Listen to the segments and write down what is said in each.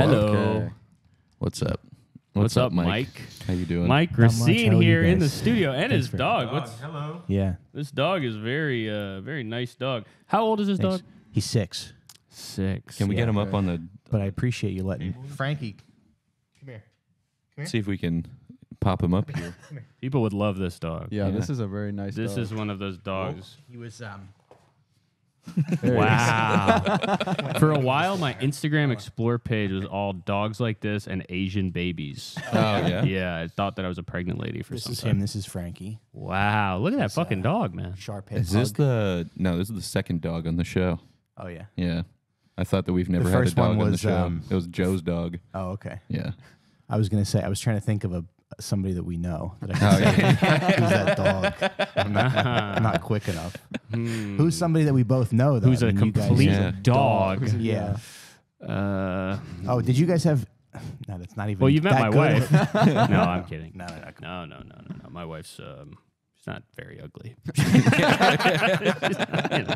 Hello. Okay. What's up? What's, up, Mike? How you doing? Mike much. How Recine are you here in the studio and his for- dog. What's Hello. Yeah. this dog is very uh very nice dog. How old is this Thanks. dog? He's six, Six. Can we get him up on the? but I appreciate you letting. Frankie. Come here. See if we can pop him up here. People would love this dog. Yeah, Yeah. this is a very nice. Dog. This dog. is one of those dogs. He was um. There he is. Wow. For a while, my Instagram Explore page was all dogs like this and Asian babies. Oh yeah. Yeah, I thought that I was a pregnant lady for This some is time. him. This is Frankie. Wow, look at that fucking dog, man. Sharp head. Is this pug. the? No, this is the second dog on the show. Oh yeah. Yeah. I thought that we've never had a first one dog on the was, show. um, it was Joe's dog. Oh okay. Yeah. I was gonna say I was trying to think of a somebody that we know that I can Oh, say who's that dog. I'm not, I'm not quick enough. Who's somebody that we both know though? Who's I a mean, you guys- complete Yeah. dog? Yeah. Uh, Oh, did you guys have? No, that's not even. well, you've met that my good. wife. no, I'm kidding. No, no, no. No, no, no, no, no. My wife's um, she's not very ugly. You know.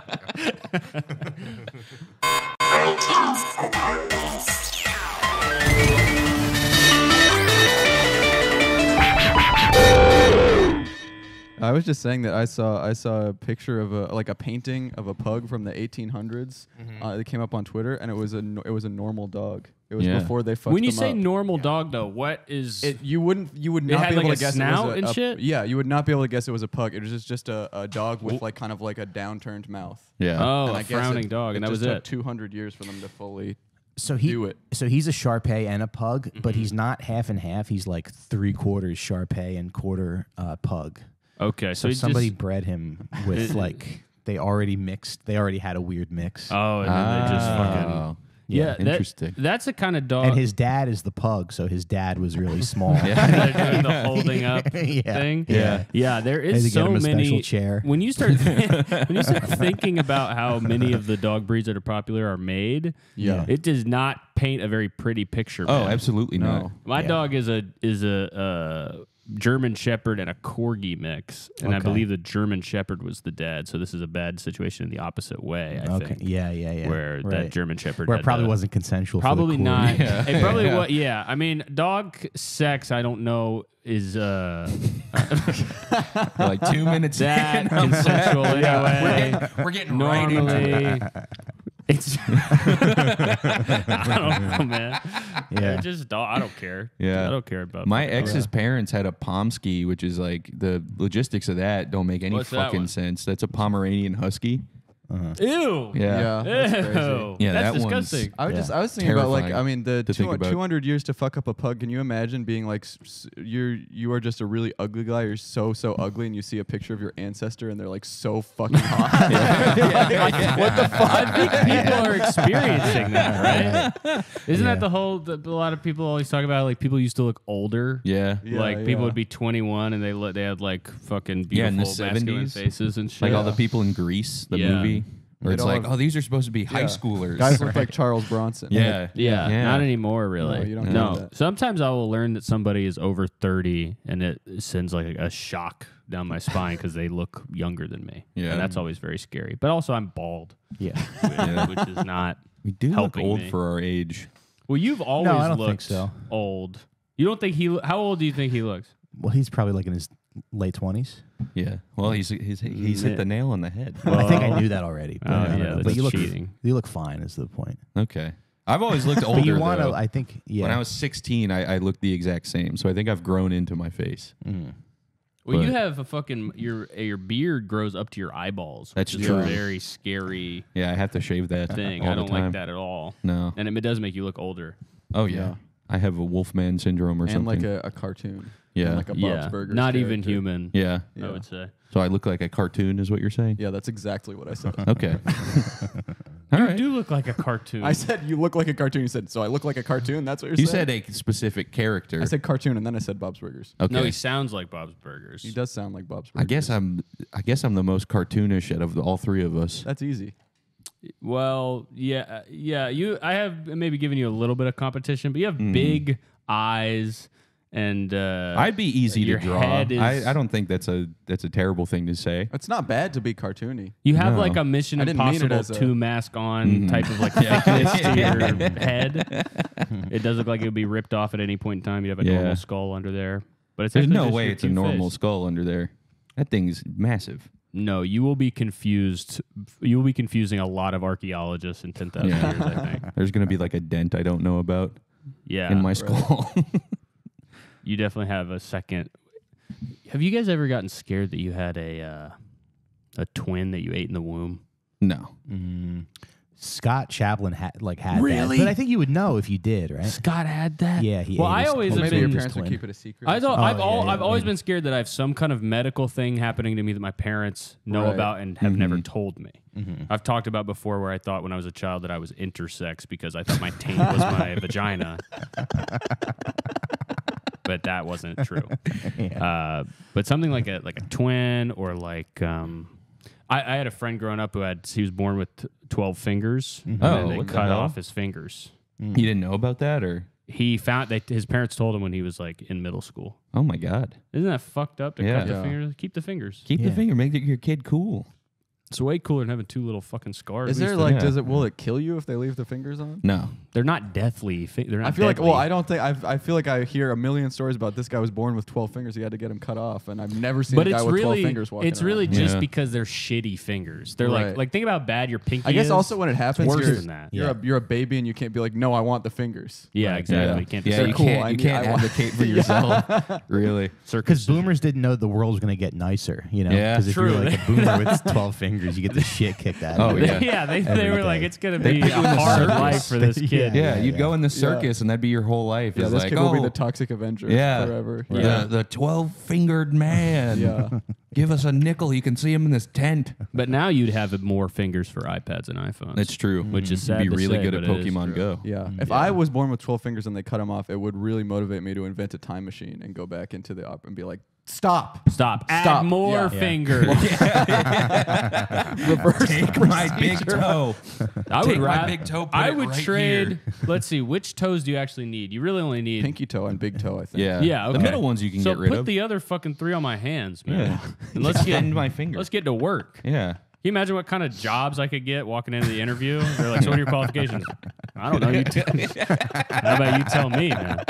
I was just saying that I saw I saw a picture of a like a painting of a pug from the 1800s. Uh, it came up on Twitter, and it was a no- it was a normal dog. It was Yeah. before they fucked When you them say up. normal dog, though, what is It, you wouldn't you would not be like, able a to guess snout it was a, and a- shit? Yeah, you would not be able to guess it was a pug. It was just, just a, a dog with like kind of like a downturned mouth. Yeah. oh And a I guess frowning it, dog, and that was just it? took 200 years for them to fully. So he Do it. so he's a Sharpei and a pug, Mm-hmm. but he's not half and half. He's like three quarters Sharpei and quarter uh, pug. Okay, so, So somebody Just, bred him with like they already mixed. They already had a weird mix. oh, and then they just fucking Oh. yeah. that- Interesting. that's the kind of dog. and his dad is the pug, so his dad was really small. They're doing the holding up Yeah. thing. Yeah. yeah. There Had is to get so many. chair. When you start when you start thinking about how many of the dog breeds that are popular are made, Yeah. it does not paint a very pretty picture. Oh, man. absolutely No. not. My Yeah. dog is a is a uh, German Shepherd and a Corgi mix, and I believe the German Shepherd was the dad. So this is a bad situation in the opposite way. I okay. think. Yeah, yeah, yeah. Where that German Shepherd where it probably the- wasn't consensual. for the Probably corgi. not. Yeah. It probably Yeah. what? Yeah. I mean, dog sex. I don't know is uh like two minutes that in. consensual anyway. We're getting right into Normally, it's. I don't know, man. Yeah. Yeah, just dog. I don't care. Yeah. I don't care about My fucking ex's dogs. parents had a Pomsky, which is like the logistics of that don't make any What's that fucking one? sense. That's a Pomeranian Husky. Mm-hmm. Ew. Yeah. Yeah, that's crazy. Yeah, that's that one's- disgusting. I was Yeah. just I was thinking about like I Terrifying mean the to think two, about. 200 years to fuck up a pug. Can you imagine being like s- s- you're you are just a really ugly guy. You're so so ugly, and you see a picture of your ancestor, and they're like so fucking hot. what the fuck? I think people are experiencing that, right? Isn't Yeah. that the whole? The, a lot of people always talk about like people used to look older. Yeah. Yeah, like people yeah. would be 21 and they look, they had like fucking Yeah, beautiful in the masculine 70s. faces and shit. Like all the people in Greece, the Yeah. movie, where They'd it's all like, have- oh, these are supposed to be high Yeah. schoolers. Guys look like Charles Bronson. yeah. yeah, Yeah. not anymore, really. No, you don't No. do that. Sometimes I will learn that somebody is over 30 and it sends like a, a shock down my spine because they look younger than me. Yeah. And that's always very scary. But also, I'm bald, Yeah. which, which is not. We do look Helping old me. for our age. Well, you've always I don't looked think so. old. You don't think he? lo- How old do you think he looks? Well, he's probably like in his late twenties. Yeah. Well, he's he's he's hit the nail on the head. I think I knew that already. But, Oh, I don't yeah, know. that's but you look cheating. you look fine. Is the point? Okay. I've always looked older. But you want to? though. I think. Yeah. When I was 16, I, I looked the exact same. So I think I've grown into my face. Mm. Well, you But- have a fucking your your beard grows up to your eyeballs. That's which is true. a very scary Yeah, I have to shave that thing. all I the don't time. like that at all. No. And it does make you look older. Oh yeah. Yeah. I have a Wolfman syndrome or and something. like a, a cartoon. Yeah. And like a Bob's yeah, Burgers. not even character. human. yeah. I would say. So I look like a cartoon, is what you're saying? Yeah, that's exactly what I said. Okay. All You right. do look like a cartoon. I said you look like a cartoon. You said so. I look like a cartoon. That's what you're saying. You saying. said a specific character. I said cartoon, and then I said Bob's Burgers. okay. no, he sounds like Bob's Burgers. He does sound like Bob's Burgers. I guess I'm. I guess I'm the most cartoonish out of the, all three of us. That's easy. Well, yeah, uh, yeah. You, I have maybe given you a little bit of competition, but you have big eyes and uh, I'd be easy to draw. is- I, I don't think that's a that's a terrible thing to say. It's not bad to be cartoony. you have No. like a Mission I didn't mean it Impossible as a- two mask on Mhm. type of like thickness to your head. it does look like it would be ripped off at any point in time. You'd have a Yeah. normal skull under there, but it's There's no just way it's a normal face. skull under there. That thing's massive. No, you will be confused. You will be confusing a lot of archaeologists in ten thousand Yeah. years. I think. There's gonna be like a dent I don't know about Yeah, in my skull. you definitely have a second. Have you guys ever gotten scared that you had a uh, a twin that you ate in the womb? no. Mm. Scott Chaplin had like had Really? that, but I think you would know if you did, right? Scott had that. Yeah, he Well, ate I his- always well, have Maybe your been. parents would keep it a secret. I or thought something. I've yeah, all yeah, I've always been scared that I have some kind of medical thing happening to me that my parents know Right. about and have never Mhm. told me. Mhm. I've talked about before where I thought when I was a child that I was intersex because I thought my taint was my vagina. but that wasn't true. Uh, but something like a like a twin or like um, I, I had a friend growing up who had he was born with twelve fingers mm-hmm. and Oh, then they what the cut hell? off his fingers. You didn't know about that, or He found that his parents told him when he was like in middle school. oh my god, Isn't that fucked up to Yeah. cut the Yeah. fingers? Keep the fingers. keep the Yeah. finger, make your kid cool. It's way cooler than having two little fucking scars. Is there like yeah. does it will it kill you if they leave the fingers on? No, they're not deathly. Fi- they're not I feel like well I don't think I've, I feel like I hear a million stories about this guy was born with 12 fingers he had to get him cut off and I've never seen but a guy it's with 12 really fingers walking it's really around. just Yeah. because they're shitty fingers. They're like Right. like think about how bad your pinky. I guess is. also when it happens worse you're, than that. you're a you're a baby and you can't be like no I want the fingers. yeah, Like, exactly. yeah, You can't yeah, just They're you cool, can't I you need- can't advocate for yourself. really, Because boomers didn't know the world was going to get nicer, you know. Yeah. Because if you're like a boomer with 12 fingers, you get the shit kicked out Oh, of you. yeah. yeah, they, they Every were like, day. it's gonna They be put a you in the hard circus. life for this kid. yeah, Yeah, you'd yeah. go in the circus and that'd be your whole life. Yeah, It's this like, kid will be oh, the toxic Avenger yeah, forever. Yeah, the twelve-fingered man. Yeah. give us a nickel. You can see him in this tent. But now you'd have more fingers for iPads and iPhones. That's true. Which mm-hmm. is You'd sad be to really say, good at but it is Pokemon true. Go. Yeah. Mm-hmm. If I was born with 12 fingers and they cut them off, it would really motivate me to invent a time machine and go back into the opera and be like, stop. Stop. Add Stop. more Yeah. fingers. Reverse Take my big toe. I would Take my ra- big toe, put I it would right trade. here. Let's see, which toes do you actually need? You really only need. Pinky toe and big toe, I think. Yeah. Yeah, okay. The middle ones you can so get rid of. put of. the other fucking three on my hands, man. yeah. And let's get Extend my finger. let's get to work. Yeah. You imagine what kind of jobs I could get walking into the interview? They're like, "So what are your qualifications?" I don't know. You tell me. How about you tell me, man?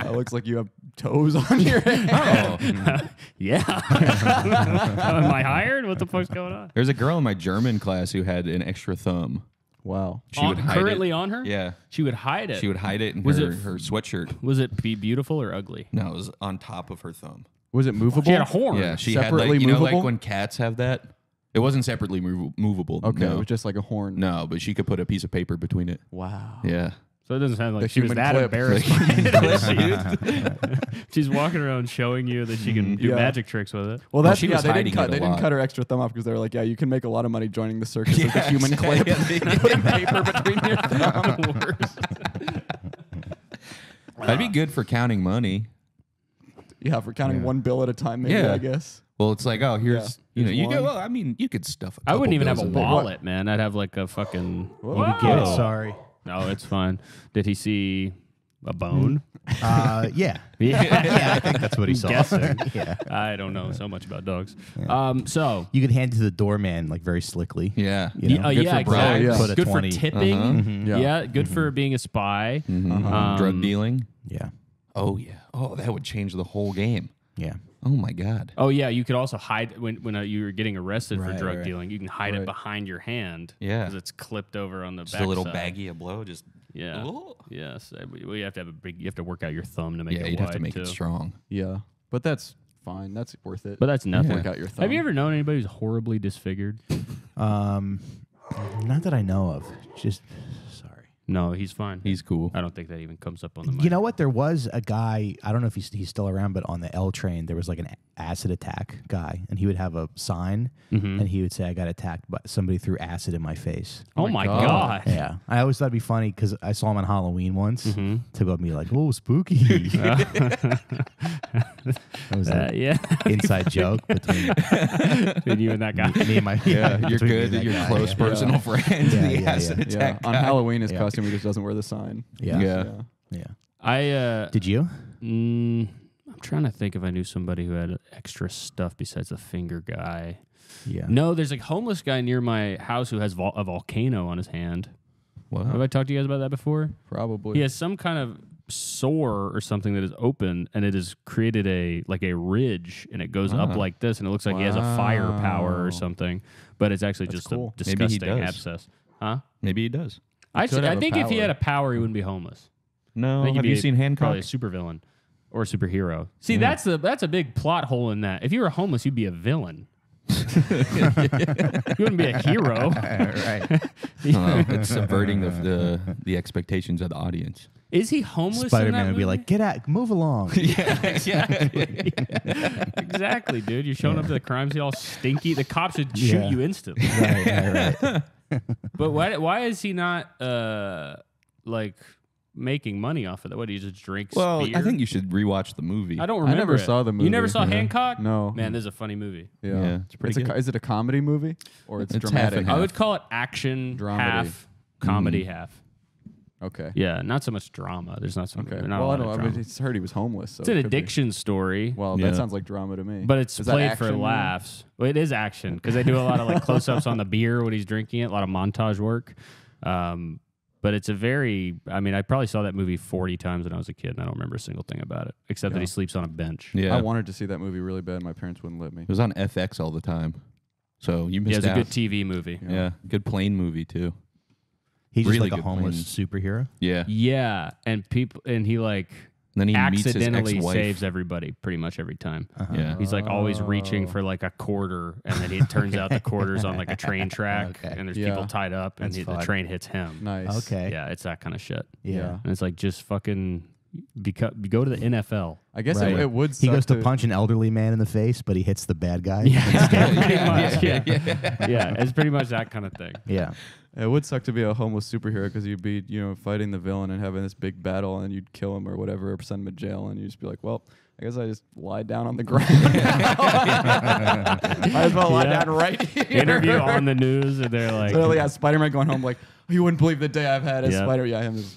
It looks like you have toes on your hand. Oh. yeah. Am I hired? What the fuck's going on? There's a girl in my German class who had an extra thumb. Wow. She On- would hide currently it. on her? Yeah. She would hide it. She would hide it in Was her, it- her sweatshirt. Was it be beautiful or ugly? No, it was on top of her thumb. Was it movable? She had a horn. Yeah, she had Separately like you know movable? like when cats have that. It wasn't separately mov- movable. Okay, it was just like a horn. no, but she could put a piece of paper between it. Wow. Yeah. So it doesn't sound like The she was human that clip. embarrassed. by it. She's walking around showing you that she can mm. do Yeah. magic tricks with it. Well, Well, that's she yeah. was They didn't cut. it a They didn't lot. cut her extra thumb off because they were like, yeah, you can make a lot of money joining the circus with the Yeah, human clip. exactly. Putting paper between your thumb. That'd be good for counting money. Yeah, for counting Yeah. one bill at a time, maybe Yeah. I guess. Well, it's like, oh, here's you know, Here's you go. one. Well, I mean, you could stuff. I I wouldn't even have a bills in wallet, man. I'd have like a fucking. Whoa. You could get it. Sorry. No, it's fine. Did he see a bone? Uh, yeah. Yeah. yeah, I think that's what he saw. guessing. yeah. I don't know so much about dogs. Um, so You could hand it to the doorman like very slickly. Yeah. You yeah, know, uh, good yeah, for exactly. Yeah. Put a Good 20. for tipping. Uh-huh. Mhm. Yeah, Yeah. good for being a spy. Um, Drug dealing. Yeah. Oh yeah. Oh, that would change the whole game. Yeah. Oh my god. Oh yeah, you could also hide when when uh, you were getting arrested for Right, drug right. dealing. You can hide it Right. behind your hand. Yeah. because it's clipped over on the Just back. a little baggie of blow. Just Yeah. Oh. Yes. Uh, we- We have to have a big. You have to work out your thumb to make yeah, it you'd wide have to make too. it strong. Yeah, but that's fine. That's worth it. But that's nothing. work out your thumb. Have you ever known anybody who's horribly disfigured? Um, not that I know of. Just sorry. No, he's fine. He's cool. I don't think that even comes up on the mic. You know what? There was a guy. I don't know if he's he's still around, but on the L train, there was like an acid attack guy, and he would have a sign, Mhm. and he would say, "I got attacked, by somebody threw acid in my face." Oh, my my god. God. Yeah, I always thought it'd be funny because I saw him on Halloween once. Mhm. To go up and be like, "Oh, spooky." that was Uh, an yeah. inside joke between Between you and that guy. me and my. Yeah, you're between me good. and that You're guy, close yeah. personal friend. Yeah, the yeah, acid yeah. yeah, attack. on guy. Halloween, his Yeah. Costume he just doesn't wear the sign. Yeah. Yeah. Yeah. Yeah. I uh Did you? mm, I'm trying to think if I knew somebody who had extra stuff besides the finger guy. Yeah. No, there's a homeless guy near my house who has vol- a volcano on his hand. Wow. Have I talked to you guys about that before? Probably. He has some kind of sore or something that is open and it has created a like a ridge and it goes up Ah. like this and it looks like he has a firepower Wow. or something but it's actually That's just cool. a Maybe he disgusting does. abscess huh Maybe he does. I, could s- I have a think if he had a power he wouldn't be homeless No. I think he'd Have be you a- seen Hancock? probably a supervillain or a superhero see that's a that's a big plot hole in that if you were homeless you'd be a villain you wouldn't be a hero right. Oh, it's subverting the, the the expectations of the audience. is he homeless Spider Man would be like, get out, move along. exactly, dude. You're showing up to the crime scene all stinky. The cops would shoot Yeah. you instantly. right, right, right. But why? Why is he not uh like making money off of that? What he just drinks? Well, beer? I think you should rewatch the movie. I don't I never it. saw the movie. You never saw Yeah. Hancock? No. Man, this is a funny movie. Yeah. Yeah, it's pretty a, good. co- is it a comedy movie or it's, It's half dramatic? I would call it action Dramedy. half, comedy half. Okay. Yeah, not so much drama. There's not so much. Okay. not a well, I lot don't. of I drama. mean, it's heard he was homeless. So it's an it could be. addiction story. Well, Yeah. that sounds like drama to me. But it's Is played for laughs. Well, it is action because they do a lot of like close-ups on the beer when he's drinking it, a lot of montage work. Um, but it's a very, I mean, I probably saw that movie 40 times when I was a kid and I don't remember a single thing about it except that he sleeps on a bench. Yeah, I wanted to see that movie really bad. My parents wouldn't let me. it was on FX all the time. So you missed. Yeah, missed it's a good TV movie. yeah, good plane movie too. He's just Really like a good homeless superhero. Yeah, Yeah, and people and he like and then he meets his accidentally saves everybody pretty much every time. Uh-huh. Yeah. He's like always reaching Oh. for like a quarter, and then it turns out the quarter's on like a train track, Okay. and there's Yeah. people tied up, and he, the train hits him. Nice. Okay. Yeah, it's that kind of shit. Yeah. Yeah. And it's like just fucking beco- go to the NFL. I guess Right. it, it would. He goes to punch an elderly man in the face, but he hits the bad guy. Yeah, pretty much. Yeah. yeah, it's pretty much that kind of thing. yeah. It would suck to be a homeless superhero because you'd be, you know, fighting the villain and having this big battle, and you'd kill him or whatever, or send him to jail, and you'd just be like, well. I guess I just lie down on the ground. Might as well lie Yeah. down right here. Interview on the news, and they're like, Literally, yeah, Spider-Man going home like, "Oh, you wouldn't believe the day I've had as Yeah. Spider. Yeah, him just,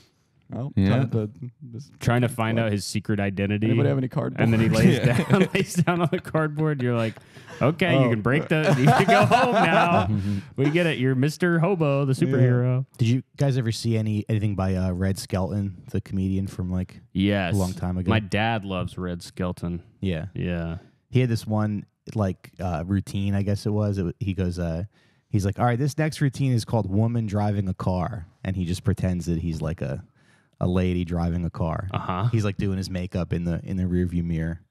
well, Yeah. trying to just, trying to find out his secret identity. anybody have any cardboard? and then he lays down, lays down on the cardboard. You're like, okay, you Oh. can break the, you can go home now. we get it. You're Mr. Hobo, the superhero. Did you guys ever see any anything by uh, Red Skelton, the comedian from like Yes, A long time ago. My dad loves Red Skelton. yeah Yeah, he had this one like uh, routine I guess it was it, he goes uh he's like all right this next routine is called woman driving a car and he just pretends that he's like a a lady driving a car uh huh. he's like doing his makeup in the in the rearview mirror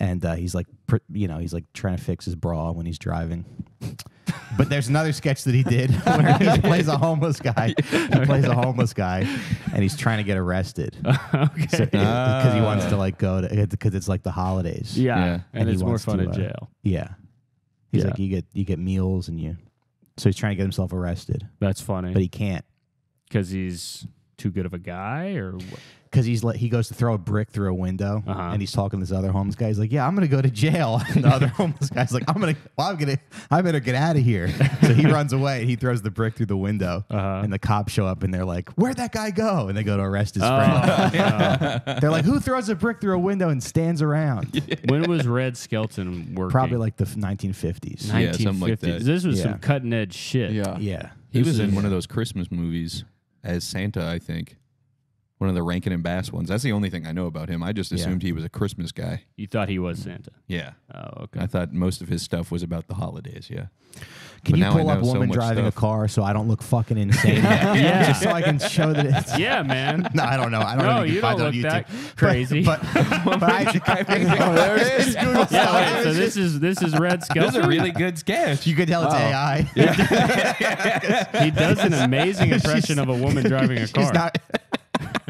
and uh, he's like pr- you know he's like trying to fix his bra when he's driving but there's another sketch that he did where he plays a homeless guy he plays a homeless guy and he's trying to get arrested okay. because he wants to like go to because it's like the holidays yeah. Yeah. and, And he it's more wants fun to, in uh, jail. yeah he's Yeah. like you get you get meals and you so he's trying to get himself arrested That's funny but he can't because he's too good of a guy, or what? because he's like he goes to throw a brick through a window Uh-huh. and he's talking to this other homeless guy. He's like, "Yeah, I'm gonna go to jail." And the other homeless guy's like, "I'm gonna, well, I'm gonna, I better get out of here." So he runs away. and He throws the brick through the window, Uh-huh. and the cops show up and they're like, "Where'd that guy go?" And they go to arrest his Oh, friend. They're like, "Who throws a brick through a window and stands around?" when was Red Skelton working? Probably like the 1950s. Yeah, something like that. This was Yeah. some cutting edge shit. yeah. Yeah, He This was is- in one of those Christmas movies as Santa, I think. One of the Rankin and Bass ones. That's the only thing I know about him. I just Yeah. assumed he was a Christmas guy. You thought he was Santa. Yeah. Oh, okay. I thought most of his stuff was about the holidays. Yeah. Can But you now I pull up know so woman much driving stuff. a car so I don't look fucking insane? Yeah. just so I can show that it's. yeah, man. No, I don't know. I don't No, know. if you can don't find it look on that YouTube. crazy. But, but, I, Oh, there it is. Google yeah, wait, so this is this is Red This is a Skelter. really good sketch. you could tell it's Wow. AI. he does an amazing impression of a woman driving a She's car. not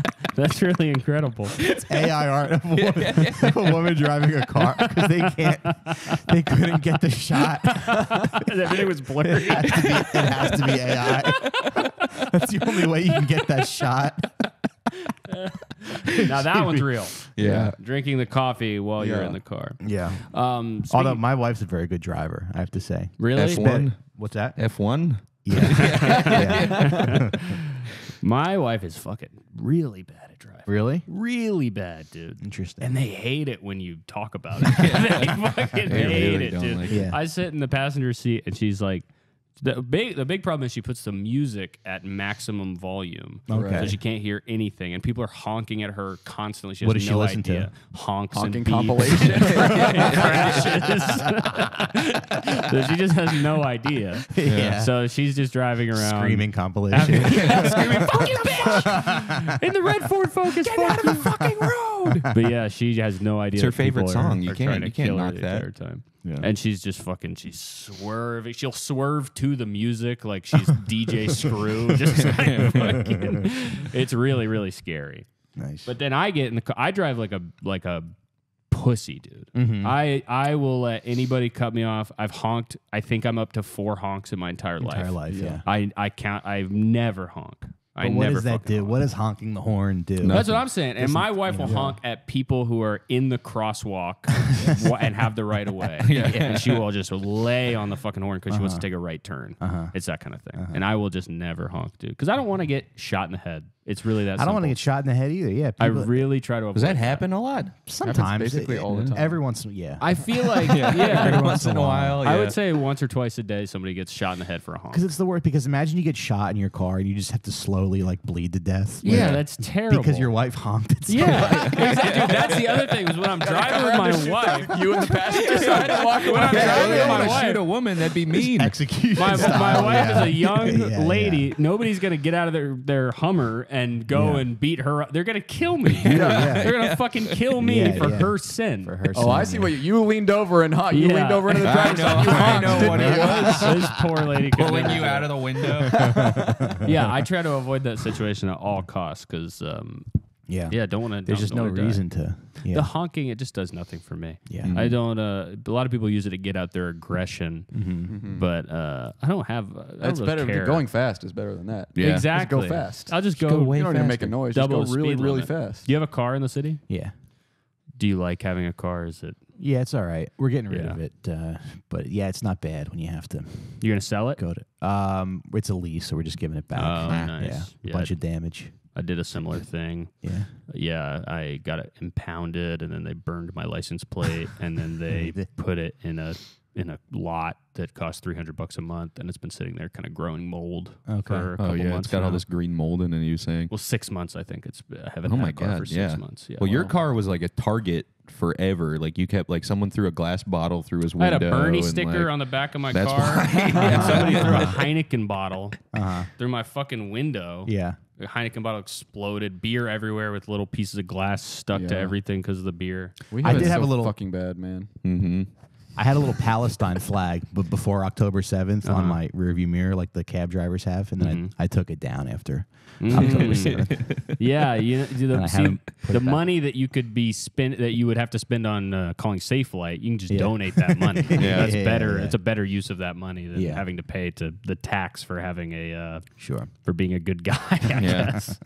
That's really incredible. It's AI art of a woman, of a woman driving a car because they can't, they couldn't get the shot. Everything was blurry. It has to be, it has to be AI. That's the only way you can get that shot. now that one's real. Yeah. Drinking the coffee while you're Yeah. in the car. Yeah. Um, Although my wife's a very good driver, I have to say. really, F1. What's that? F1. Yeah. yeah. My wife is fucking really bad at driving. Really? Really bad, dude. Interesting. And they hate it when you talk about it. they fucking They hate really it, don't dude. like it. Yeah. I sit in the passenger seat and she's like, the big the big problem is she puts the music at maximum volume, Okay. so she can't hear anything, and people are honking at her constantly. She has What does she no listen to? Honks Honking and compilation. so she just has no idea. Yeah. So she's just driving around Screaming compilation. yeah, screaming, "Fuck you, bitch!" in the red Ford Focus. Get out of the fucking road! But yeah, she has no idea. It's her favorite song. You can't- you can't knock that. time. Yeah. And she's just fucking. She's swerving. She'll swerve to the music like she's DJ Screw. Just like fucking. It's really really scary. nice. But then I get in the car. I drive like a like a pussy, dude. Mm-hmm. I I will let anybody cut me off. I've honked. I think I'm up to four honks in my entire life. entire life, yeah. I I count. I've never honk. I But what never does that fucking do? honk. What does honking the horn do? No. That's what I'm saying. And my wife will honk at people who are in the crosswalk wa- and have the right of way. And she will just lay on the fucking horn because she wants to uh-huh. take a right turn. Uh-huh. It's that kind of thing. Uh-huh. And I will just never honk, dude. Because I don't want to get shot in the head. It's really that I don't want to get shot in the head either. Yeah, I people- really try to avoid Does that happen a lot? sometimes basically it- all the time. Every once, in- yeah. I feel like, yeah. Every once in a while. I would say once or twice a day somebody gets shot in the head for a honk. Because it's the worst. Because imagine you get shot in your car and you just have to slowly like bleed to death. Like, Yeah, that's terrible. because your wife honked. It so Yeah, exactly. Dude, that's the other thing is when I'm driving with my wife. you in the passenger side and walk When I'm away. driving with my shoot a woman, that'd be mean. execution. my, style, my wife yeah. is a young Yeah, lady. Nobody's gonna get out of their, their Hummer and go Yeah. and beat her up. They're gonna kill me. yeah. They're gonna fucking kill me Yeah, for yeah. her sin. For her. Oh, I see yeah. what you, you leaned over and honked. You Yeah. leaned over into the I driver's know, side. You I honked, know what didn't it you? was. this poor lady could Pulling never you do out of the window. Yeah, I try to avoid that situation at all costs because, um, Yeah. yeah, don't want to. There's just no reason to. Yeah. The honking, it just does nothing for me. Yeah. I don't. Uh, a lot of people use it to get out their aggression, but uh, I don't have. uh, I That's really better. care. Going fast is better than that. Yeah. Exactly. Just go fast. I'll just, Just go. go way You don't even make a noise. Double Just go really, really limit. fast. Do you have a car in the city? yeah. Do you like having a car? Is it Yeah, it's all right. We're getting rid Yeah. of it, uh, but yeah, it's not bad when you have to you're gonna sell it? go to. Um, it's a lease, so we're just giving it back. Oh, Yeah, nice. yeah, Yeah, a bunch of damage. I did a similar thing. Yeah, Yeah, I got it impounded, and then they burned my license plate, and then they put it in a in a lot that cost three hundred bucks a month, and it's been sitting there, kind of growing mold Okay. for a couple Oh yeah, months. it's got all this green mold in it. You saying? Well, six months, I think it's. I haven't Oh had my a car for six yeah. months. Yeah. well, your car was like a target forever. Like you kept like someone threw a glass bottle through his window. I had a Bernie and, sticker like, on the back of my car, why- and somebody threw a Heineken bottle uh-huh. through my fucking window. yeah. The Heineken bottle exploded. Beer everywhere with little pieces of glass stuck to Yeah. everything because of the beer. We I have it did have so a little- fucking bad, man. Mhm. I had a little Palestine flag, but before October 7th on Uh-huh. my rearview mirror, like the cab drivers have, and then Mhm. I, I took it down after Mm. October 7th. Yeah, you know, the, see, the it back. money that you could be spend that you would have to spend on uh, calling Safelite, you can just Yeah. donate that money. Yeah. that's Yeah, better. yeah. It's a better use of that money than Yeah. having to pay to the tax for having a uh, Sure. for being a good guy. I Yeah. guess.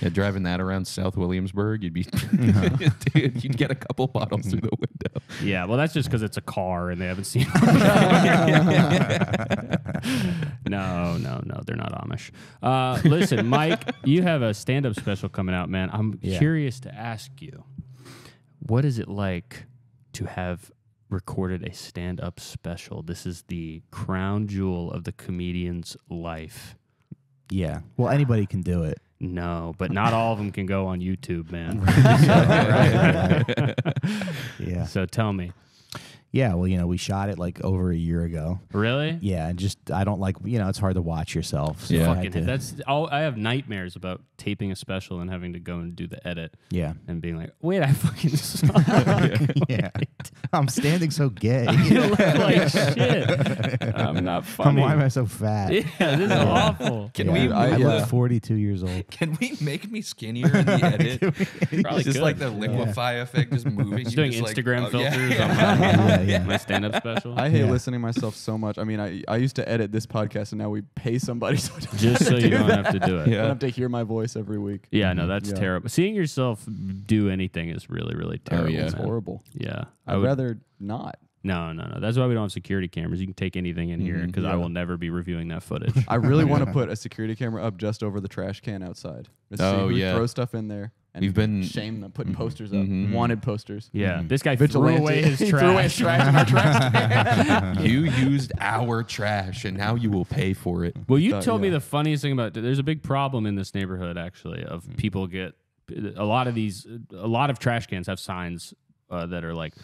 Yeah, driving that around South Williamsburg, you'd be, Uh-huh. dude, you'd get a couple bottles through the window. Yeah, well, that's just because it's a car and they haven't seen. no, no, no, they're not Amish. Uh, listen, Mike, you have a stand-up special coming out, man. I'm Yeah. curious to ask you, what is it like to have recorded a stand-up special? This is the crown jewel of the comedian's life. Yeah. Well, anybody can do it. No, but not all of them can go on YouTube, man. Yeah. So tell me, Yeah. Well, you know, we shot it like over a year ago. really? Yeah. And just, I don't like, you know, it's hard to watch yourself. So Yeah. I had Fucking, to- that's all. I have nightmares about taping a special and having to go and do the edit yeah. and being like, wait, I fucking suck. yeah. I'm standing so gay. you look like shit. I'm not I'm, funny. why am I so fat? yeah, this is awful. Can Yeah. we? I- I, yeah. look uh, 42 years old. Can we make me skinnier in the edit? Probably It's just could. like the liquefy effect, just moving. Just You doing like- Instagram oh, yeah. filters on my, Yeah, yeah. my stand-up special. I hate Yeah. listening to myself so much. I mean, I I used to edit this podcast, and now we pay somebody so I don't just so have to you do don't that. have to do it. I Yeah, don't have to hear my voice every week. Yeah, no, that's Yeah. terrible. Seeing yourself do anything is really, really oh, terrible. yeah. It's man. horrible. Yeah, I I'd would. rather not. No, no, no. That's why we don't have security cameras. You can take anything in here mm-hmm. because I will never be reviewing that footage. I really want to put a security camera up just over the trash can outside. Just Oh, see who yeah. throws stuff in there. And We've been- shame them, putting posters up, Mhm. wanted posters. yeah, Mhm. this guy Vigilante. threw away his He trash. threw away his trash in our trash can. you used our trash, and now you will pay for it. Well, you Uh, told me the funniest thing about there's a big problem in this neighborhood actually of Mm. people get a lot of these a lot of trash cans have signs uh, that are like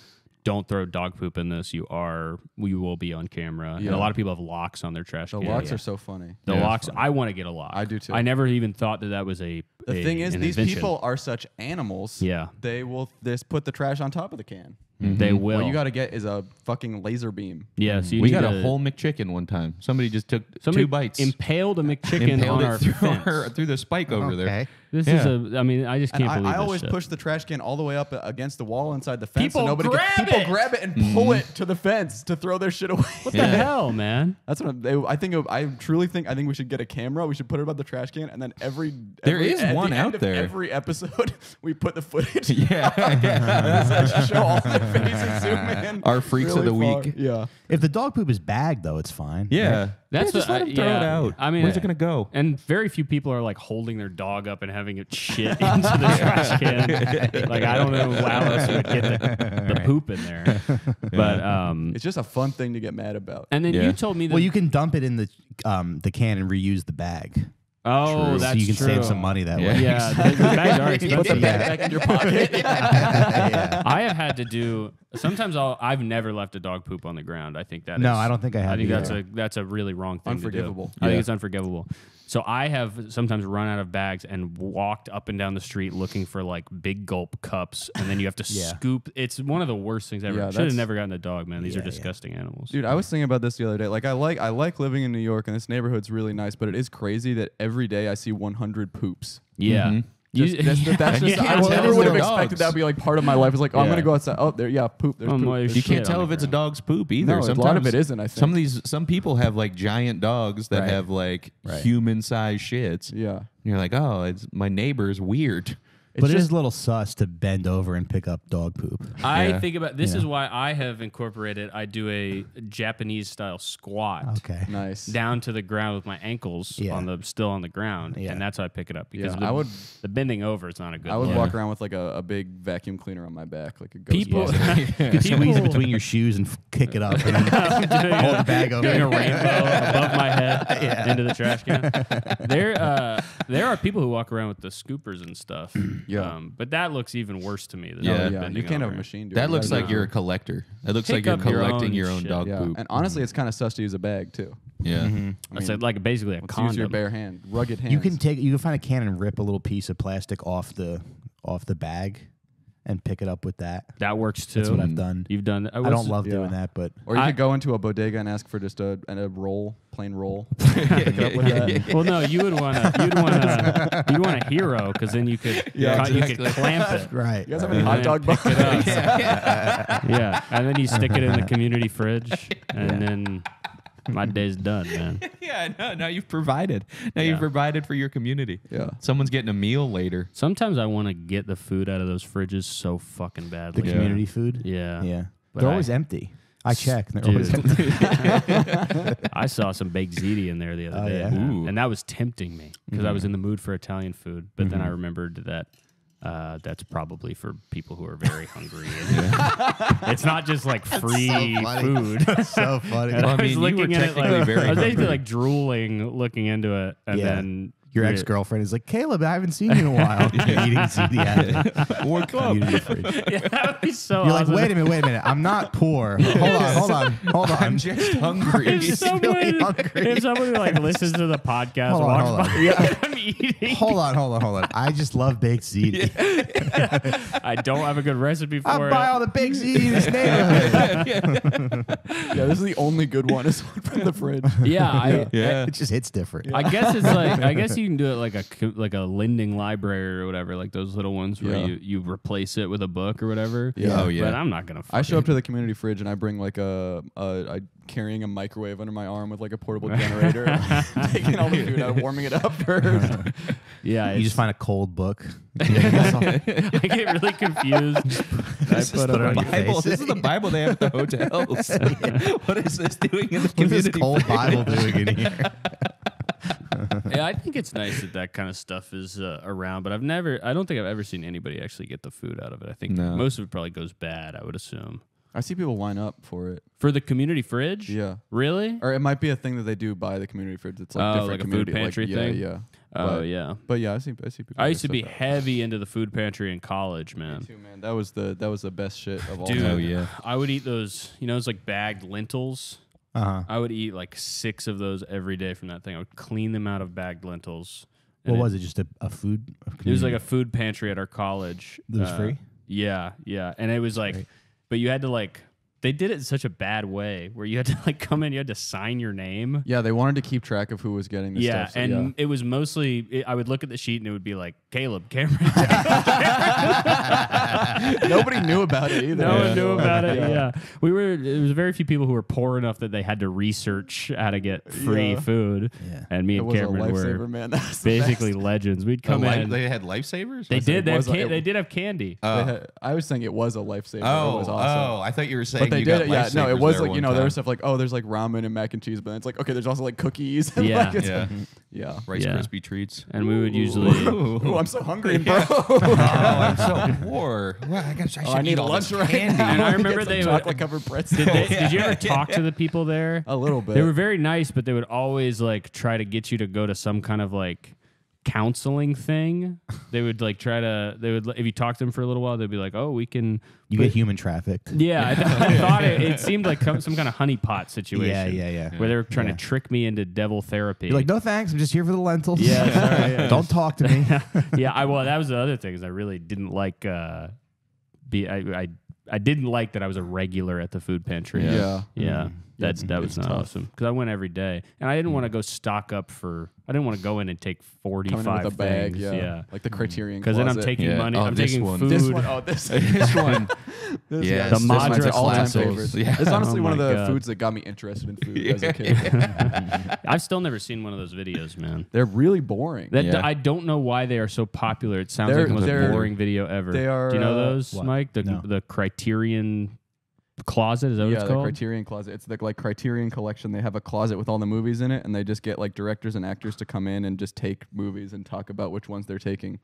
don't throw dog poop in this you are we will be on camera and a lot of people have locks on their trash The cans. locks are so funny. the Yeah, locks funny. I want to get a lock I do too. I never even thought that that was a The a- thing is, an these invention. people are such animals. yeah They will just put the trash on top of the can. they mm-hmm. will What you got to get is a fucking laser beam. yeah so you We got a whole McChicken one time. Somebody just took somebody two bites, impaled a McChicken impaled on it our through, fence. our- through the spike over there. Okay. this Yeah. is a I mean I just can't I, believe I this always shit. push the trash can all the way up against the wall inside the fence. People so nobody grab can, people grab it and pull mm-hmm. it to the fence to throw their shit away. what the hell man That's what I'm, they, I think. Of, I truly think. I think we should get a camera. We should put it above the trash can, and then every There every, is at the one end out of there. Every episode, we put the footage. Yeah. Just show all their faces. Zoom in. Our freaks of the far. week. Yeah. If the dog poop is bagged, though, it's fine. Yeah. That's yeah, just what let I- them throw it out. I mean, where's it gonna go? And very few people are like holding their dog up and having it shit into the trash can. like I don't know how else you would get the, the poop in there. But um, It's just a fun thing to get mad about. and then Yeah. you told me that Well, you can dump it in the um, the can and reuse the bag. Oh True. that's so you can true. save some money that Yeah. way. Yeah, the, the bags are Put the bag back in your pocket. yeah. I have had to do. Sometimes I'll. I've never left a dog poop on the ground. I think that No, is- I don't think I have I think that's a that's a really wrong thing Unforgivable. to do. I think it's unforgivable. So I have sometimes run out of bags and walked up and down the street looking for like big gulp cups, and then you have to Yeah. scoop. It's one of the worst things ever. Yeah, Should have never gotten a dog, man. These Yeah, are yeah. disgusting animals. Dude, I was thinking about this the other day. Like, I like I like living in New York, and this neighborhood's really nice. But it is crazy that every day I see 100 poops. yeah. Mhm. You- Just, that's, that's And you just. I never would have expected that would be like part of my life. It's like, oh, I'm gonna go outside. Oh, there, yeah, poop. There's Oh, poop. There's You can't tell if it's a dog's poop either. No, a lot of it isn't, I Some of think. these, some people have like giant dogs that Right. have like Right. human-sized shits. Yeah. And you're like, oh, it's my neighbor's weird. But it just- is a little sus to bend over and pick up dog poop. I Yeah. think about this Yeah. is why I have incorporated. I do a Japanese style squat. Okay. Nice. Down to the ground with my ankles Yeah. on the still on the ground, Yeah. and that's how I pick it up because Yeah, the, I would- the bending over is not a good. I would look. walk around with like a, a big vacuum cleaner on my back, like a ghost People, buster. Could squeeze it between your shoes and f- kick it up. And then hold the bag over doing a your rainbow above my head into the trash can. There, uh, there are people who walk around with the scoopers and stuff. Yeah. um, but that looks even worse to me. Than Yeah. the yeah, you can't have a machine. Do That it. looks You like gotta you're a collector. It looks Pick like you're up your collecting own your own shit. dog yeah. poop. And honestly, it's kind of sus to use a bag too. yeah. I It's like basically a let's condom. use your bare hand, rugged hands. You can take you can find a can and rip a little piece of plastic off the off the bag and pick it up with that. that works too. That's what I've done. You've done. I don't love doing that, but Or you I- could go into a bodega and ask for just a, and a roll, plain roll. Pick it up with. Well, no, you would want to. You'd want to. You want a hero because then you could. Yeah, you could clamp it. right. You guys have any hot dog then buns? it up. yeah, and then you stick it in the community fridge, and then my day's done, man. yeah, no, now you've provided. Now Yeah. you've provided for your community. Yeah. Someone's getting a meal later. Sometimes I want to get the food out of those fridges so fucking the badly. Yeah. community food. Yeah. Yeah. But They're I- always empty. I check. They're always empty. I saw some baked ziti in there the other Oh, day, yeah? and that was tempting me because I was in the mood for Italian food. But then I mm-hmm. remembered that uh, that's probably for people who are very hungry. And it's not just like free funny. food. so funny. Well, I I was mean, were looking at it like very I was basically like drooling, looking into it, and Yeah. then Your re- ex girlfriend is like, Caleb, I haven't seen you in a while. You're eating ziti out of Or community fridge. Yeah, that would be so. You're like, awesome. wait a minute, wait a minute. I'm not poor. Hold on, hold on, hold on. I'm just hungry. If someone, really hungry. if someone like listens to the podcast, Hold on, hold on. by, Yeah. I'm eating. Hold on, hold on, hold on. I just love baked ziti. I don't have a good recipe for I for buy all the baked ziti in this neighborhood. Yeah, this is the only good one is one from the fridge. yeah, I, Yeah. It just hits different. I guess it's like I guess you you can do it like a like a lending library or whatever, like those little ones where Yeah. you, you replace it with a book or whatever. Yeah. Oh, yeah. But I'm not gonna. I show up to the community fridge and I bring like a, a I carrying a microwave under my arm with like a portable generator, taking all the food out, warming it up first. Yeah, You just find a cold book. I get really confused. I This is put the it on your Bible. face. This is the Bible they have at the hotels. what is this doing in the What is community? this cold Bible doing in here? Yeah, I think it's nice that that kind of stuff is uh, around, but I've never, I don't think I've ever seen anybody actually get the food out of it. I think No. most of it probably goes bad, I would assume. I see people line up for it. For the community fridge? Yeah. Really? Or it might be a thing that they do by the community fridge. It's like Oh, different like a food community, pantry like, thing? Yeah, yeah. Oh, but, yeah. But yeah, I see. I see people. I do used to be like that. heavy into the food pantry in college, man. Too, man. That was the that was the best shit of all Dude, time. Oh, yeah. I would eat those, you know, it's like bagged lentils. Uh huh. I would eat like six of those every day from that thing. I would clean them out of bagged lentils. What was it? Just a, a food? It was like a food pantry at our college. That was Uh, free? Yeah, yeah. And it was like, Great. but you had to like, they did it in such a bad way where you had to like come in, you had to sign your name. Yeah, they wanted to keep track of who was getting the Yeah, stuff. so and yeah. it was mostly. It, I would look at the sheet and it would be like Caleb, Cameron. nobody knew about it either. no Yeah. one knew about it. Yeah, we were. There was very few people who were poor enough that they had to research how to get free Yeah. food. Yeah. And me It and was a Cameron were man. That was the basically legends. We'd come life- in. they had lifesavers? They did. They, have was a- it- they did have candy. They Oh. had- I was saying it was a lifesaver. Oh, it was oh, oh, awesome. oh, I thought you were saying But they you did got it. Yeah, no, it was like you one know there was stuff like oh there's like ramen and mac and cheese, but then it's like okay there's also like cookies. and, Yeah. like, it's- Yeah. yeah. Rice Yeah. Krispie treats. and we would usually. Ooh, I'm so hungry, bro. oh, I'm so poor. Well, I guess I oh, should Oh, I need eat all lunch right candy. now. And I remember they would- chocolate covered pretzels. Did, they, did you ever talk to the people there? a little bit. They were very nice, but they would always like try to get you to go to some kind of like counseling thing. They would like try to. They would if you talk to them for a little while, they'd be like, "Oh, we can." You get human trafficked. Yeah, I, th- I thought it, it seemed like some kind of honeypot situation. Yeah, yeah, yeah. Where they were trying Yeah. to trick me into devil therapy. You're like, no thanks. I'm just here for the lentils. Yeah, sorry, yeah. Don't talk to me. yeah, I well, that was the other thing is I really didn't like. uh Be I I I didn't like that I was a regular at the food pantry. Yeah. Yeah. Yeah, that's mm-hmm. that was not tough. awesome because I went every day, and I didn't want to mm. go stock up for. I didn't want to go in and take forty five coming in five with a bag. things. Yeah. Yeah, like the Criterion. Mm-hmm. because then I'm taking Yeah. money. Oh, I'm this taking one. food. This one, oh, this, this one. this Yeah, yeah, The this Madras all-time favorites. Yeah. It's honestly Oh one of the God. foods that got me interested in food as a kid. I've still never seen one of those videos, man. They're really boring. That Yeah. I don't know why they are so popular. It sounds They're- like the most boring video ever. they are, Do you know uh, those, what? Mike? The No. the Criterion closet is that what yeah, it's the called? Criterion closet. It's the like Criterion collection. They have a closet with all the movies in it, and they just get like directors and actors to come in and just take movies and talk about which ones they're taking.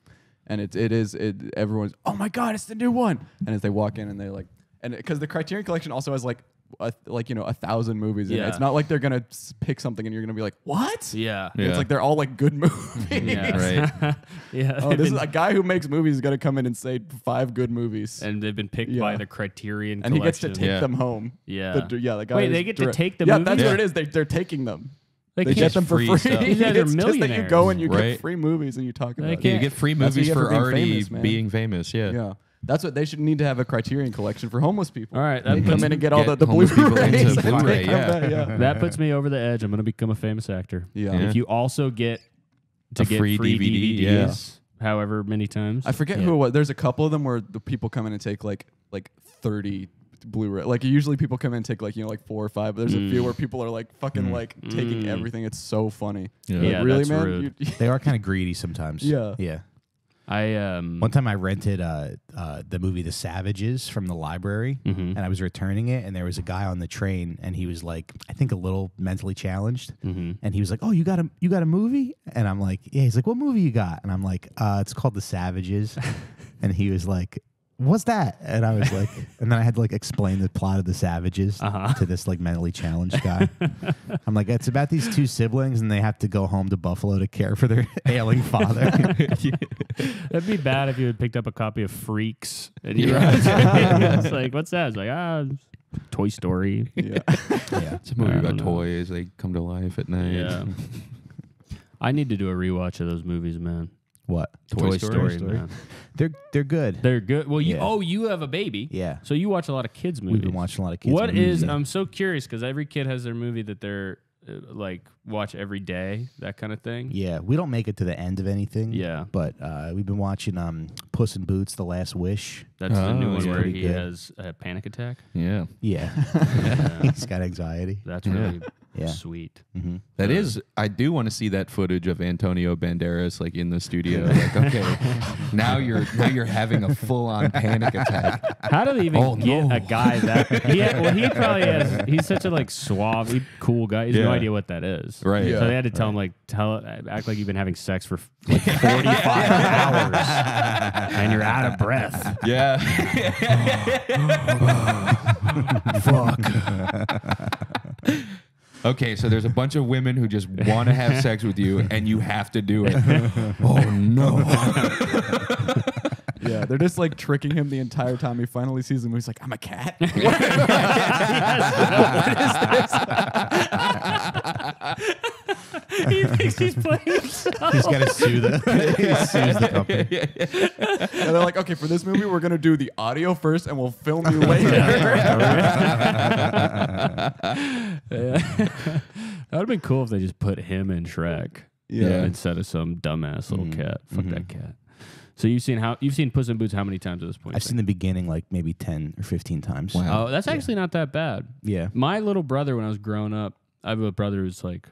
And it it is it everyone's oh my god it's the new one. And as they walk in and they like and because the Criterion collection also has like a, like you know a thousand movies in it. It's not like they're gonna pick something and you're gonna be like what? yeah. Yeah. It's like they're all like good movies. Yeah. Right. yeah. Oh, they've this is a guy who makes movies is gonna come in and say five good movies, and they've been picked by the Criterion and he gets to take Yeah. them home. Yeah. The, yeah. The guy. Wait, they get to take them. Yeah, movies? that's Yeah. what it is. They they're taking them. They They can't- get them for free free. stuff. These guys are it's just that you go and you Right. get free movies and you talk about it. Yeah, you get free movies you for for being already famous, being famous. Yeah. Yeah. That's what they should need to have a Criterion collection for homeless people. All right, they come in and get all the, get the homeless people Blu-rays. into and Blu-ray, yeah. yeah. That puts me over the edge. I'm going to become a famous actor. Yeah. Yeah. If you also get to A get free free, DVD, DVDs, however many times. I forget Yeah. who it was. There's a couple of them where the people come in and take like like 30 Blu-ray. Like usually people come in and take like you know like four or five. But there's a few Mm. where people are like fucking like taking Mm. everything. It's so funny. Yeah. Like, Yeah, really, that's man. rude. You- They are kind of greedy sometimes. Yeah. Yeah. I um One time I rented uh, uh, the movie The Savages from the library Mhm. and I was returning it and there was a guy on the train and he was like I think a little mentally challenged Mhm. and he was like, "Oh, you got a you got a movie?" And I'm like, "Yeah." He's like, "What movie you got?" And I'm like, uh, "It's called The Savages." and he was like, "What's that?" And I was like, and then I had to like explain the plot of The Savages Uh-huh. to this like mentally challenged guy. I'm like, "It's about these two siblings and they have to go home to Buffalo to care for their ailing father." That'd be bad if you had picked up a copy of Freaks and you were it's like, what's that? It's like, ah, Toy Story. yeah. yeah. It's a movie I about don't know. toys. They come to life at night. Yeah. I need to do a rewatch of those movies, man. What? Toy Story? man. They're they're good. They're good. Well, you Yeah. oh, you have a baby. yeah. So you watch a lot of kids movies. We've been watching a lot of kids. What movies, is? yeah. I'm so curious because every kid has their movie that they're uh, like watch every day, that kind of thing. Yeah, we don't make it to the end of anything. Yeah. but uh, we've been watching um, Puss in Boots: The Last Wish. That's the new Oh, one yeah. where Pretty he good. has a panic attack. Yeah. Yeah, Yeah. he's got anxiety. That's Yeah. really Yeah. sweet. hmm That is, I do want to see that footage of Antonio Banderas like in the studio. Like, okay, now you're now you're having a full on panic attack. How do they even Oh, get no. a guy that? He well, he probably has. He's such a like suave, he- cool guy. He's has no idea what that is. Right. So they had to tell him like tell act like you've been having sex for like forty five hours and you're out of breath. Yeah. Okay, so there's a bunch of women who just want to have sex with you, and you have to do it. oh no! Yeah, they're just like tricking him the entire time. He finally sees him. He's like, "I'm a cat." he thinks he's playing himself. He's got to sue the, he sues the company. and they're like, "Okay, for this movie, we're gonna do the audio first, and we'll film you later." that would have been cool if they just put him in Shrek. Yeah. Instead of some dumbass little Mhm. cat. Fuck that cat. So you've seen how you've seen Puss in Boots how many times at this point? I've seen the beginning like maybe ten or fifteen times. Wow. Oh, that's actually not that bad. Yeah. My little brother, when I was growing up, I have a brother who's like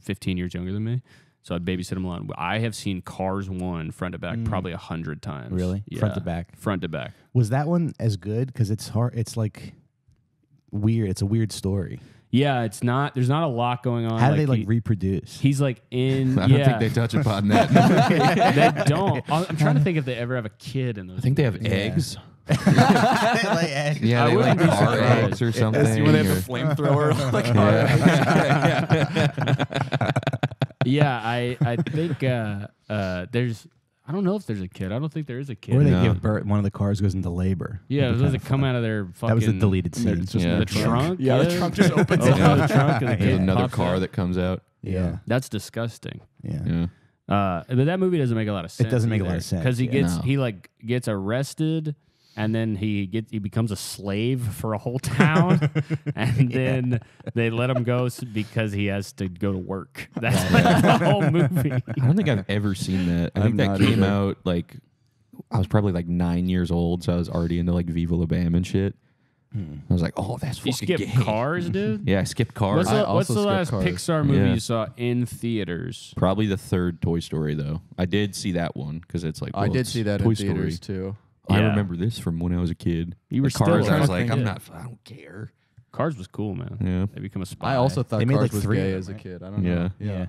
15 years younger than me. So I'd babysit him a lot. I have seen Cars 1 front to back Mm. probably a hundred times. Really? Yeah. Front to back. Front to back. Was that one as good? Because it's hard. It's like weird. It's a weird story. Yeah, it's not, there's not a lot going on. How do they like he- reproduce? He's like in, I don't yeah. think they touch upon that. they don't. I'm trying to think if they ever have a kid in those. I think they have Yeah. eggs. They lay eggs. Yeah, I they like wouldn't be surprised. eggs or something. Yes, when they or- have the flamethrower. like, yeah, I I think uh, uh, there's. I don't know if there's a kid. I don't think there is a kid. Or they No. give birth. One of the cars goes into labor. yeah, That'd be does kinda it come fun. out of their fucking? That was a deleted And they're scene. just Yeah. The trunk? Yeah, the trunk just opens Open up. the trunk and the Yeah. kid There's another pops car out. that comes out. Yeah. That's disgusting. Yeah. Yeah. Uh, but that movie doesn't make a lot of sense. It doesn't make a lot of sense, because he yeah. gets No. he like gets arrested. And then he gets he becomes a slave for a whole town, and then they let him go because he has to go to work. That's like the whole movie. I don't think I've ever seen that. I I've think that came either. out like I was probably like nine years old, so I was already into like Viva La Bam and shit. Hmm. I was like, oh, that's You fucking skip gay. cars, dude. Yeah, I skipped cars. What's I the, what's the last Cars. Pixar movie Yeah. you saw in theaters? Probably the third Toy Story though. I did see that one because it's like I did see that Toy in Story. theaters too. I Yeah. remember this from when I was a kid. You were The still cars. I was like, I'm not. I don't care. Cars was cool, man. Yeah. They become a spy. I also thought They made, Cars like, was three of gay them, as a right? kid. I don't Yeah. know. Yeah.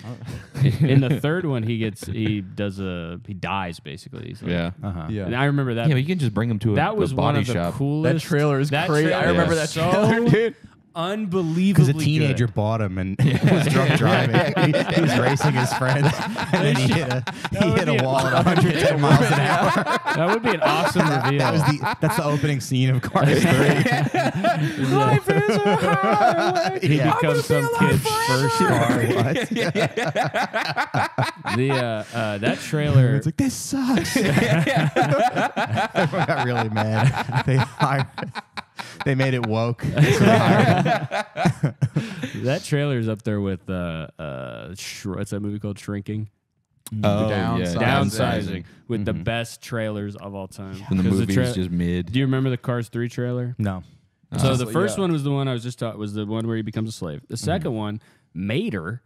in the third one he gets he does a he dies basically. He's like- Yeah. Uh huh. Yeah. And I remember that. Yeah, but you can just bring them to a, that was a one of the shop. That coolest. trailer is that crazy. I remember is that so trailer, dude. Unbelievably Because a teenager good. bought him and was drunk driving. he, he was racing his friends, and then he hit a he would hit be a a- wall at 110 miles an hour. That would be an awesome reveal. That was the that's the opening scene of Cars Three. Life is a highway. He Yeah. becomes some kid's first car. What? The uh, uh, that trailer. It's like this sucks. Everyone got really mad. They hired, they made it woke. So they hired him. that trailer is up there with uh, uh, sh- what's that movie called? Shrinking. Oh, Downsizing. Downsizing with the best trailers of all time. And movie movie's tra- just mid. Do you remember the Cars three trailer? No. So Uh, the first yeah. one was the one I was just taught was the one where he becomes a slave. The 2nd one, Mater,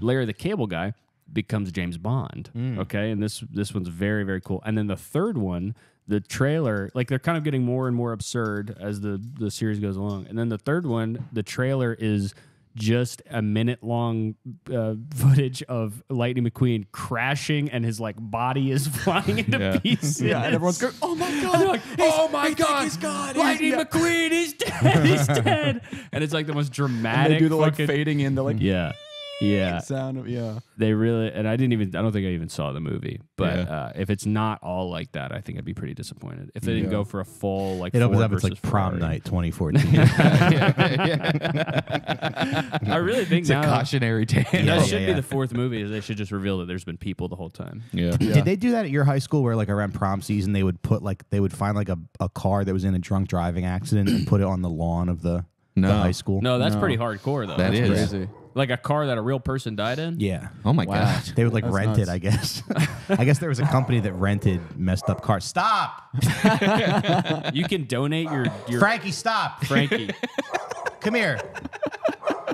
Larry the Cable Guy, becomes James Bond. Okay, and this this one's very very cool. And then the third one, the trailer, like they're kind of getting more and more absurd as the the series goes along. And then the third one, the trailer is just a minute long uh, footage of Lightning McQueen crashing and his like body is flying into Yeah. pieces. Yeah, and everyone's going, "Oh my And they're god! like, oh my we think god, he's God! Lightning He's- yeah." McQueen is dead. He's dead. And it's like the most And dramatic. they do the like fading in, the like yeah, yeah. sound of yeah. They really, and I didn't even. I don't think I even saw the movie. But Yeah. uh, if it's not all like that, I think I'd be pretty disappointed. If they didn't Yeah. go for a full like. It opens up. It's like prom Ferrari. night 2014. I really think It's a cautionary tale. that should yeah, be the fourth movie. Is they should just reveal that there's been people the whole time. Yeah. Yeah. Did they do that at your high school where like around prom season they would put like they would find like a, a car that was in a drunk driving accident and put it on the lawn of the No. the high school. No, that's No. pretty hardcore though. That That's is. Crazy. Like a car that a real person died in. Yeah. Oh my Wow. god. They would like That's rent nuts. it, I guess. I guess there was a company that rented messed up cars. Stop, You can donate your your Frankie. Stop. Frankie. Come here.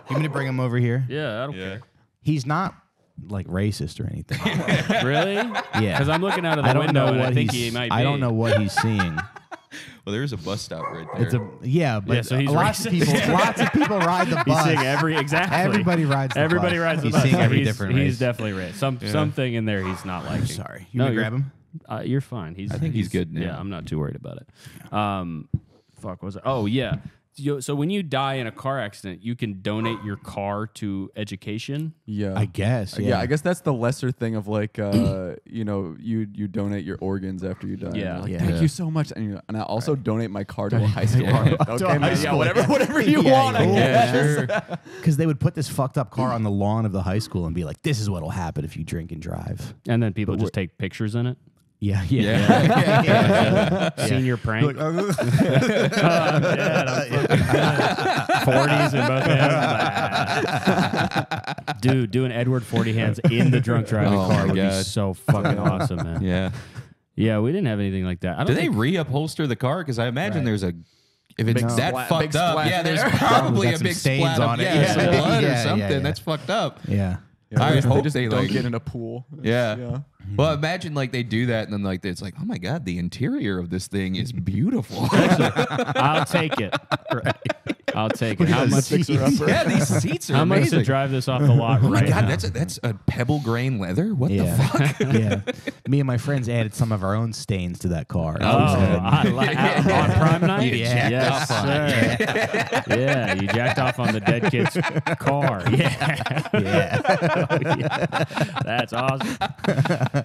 You mean to bring him over here? Yeah, I don't Yeah. He's not like racist or anything. care. Really? Yeah. Because I'm looking out of the I don't window know and what I think he's. he might be. I don't know what he's seeing. Well, there's a bus stop right there. It's a yeah, but Yeah, so he's lots of racist. people. lots of people ride the He's bus. seeing every exactly. Everybody rides. The Everybody bus. rides the he's bus. seeing every he's, different He's race. definitely racist. Some something in there he's not liking. Sorry, you No, no, you're- grab him. Uh, you're fine. He's. I think he's good now. Yeah, I'm not too worried about it. Um, fuck what was it? Oh yeah. You- So when you die in a car accident, you can donate your car to education. Yeah. I guess. yeah. Yeah, I guess that's the lesser thing of like, uh, you know, you you donate your organs after you die. Yeah. like, Yeah. Thank Yeah. you so much, and, you, and I also donate my car to a high school. Yeah. okay, To a man, high yeah, whatever, whatever you Yeah, want. I yeah. guess. yeah, sure. because they would put this fucked up car on the lawn of the high school and be like, "This is what'll happen if you drink and drive." And then people just take pictures in it. Yeah, yeah, Yeah. yeah. Senior prank. Like, uh, Forties in both hands. Dude, doing Edward Forty hands in the drunk driving Oh car my would be so fucking awesome, man. Yeah. Yeah. we didn't have anything like that. I Do don't they think, re-upholster the car? Because I imagine Right. there's a. If it's Big that splat- fucked up, yeah, there's there. probably Got a big stains splat of on it. yeah, Yeah. some blood Yeah, or yeah, something. yeah. That's fucked up. yeah. Yeah, I they just- hope they just they, don't like- get in a pool. Yeah. Yeah. Well, imagine like they do that, and then like it's like, oh my god, the interior of this thing is beautiful. I'll take it. I'll take it. How much? yeah, these seats are How much amazing. to drive this off the lot Oh my right god, now? that's a, that's a pebble grain leather. What Yeah. the fuck? yeah. Me and my friends added some of our own stains to that car. Oh, oh I like on prime night. You jacked yes, off on sir. yeah, you jacked off on the dead kid's car. Yeah, yeah. Oh, yeah. that's awesome.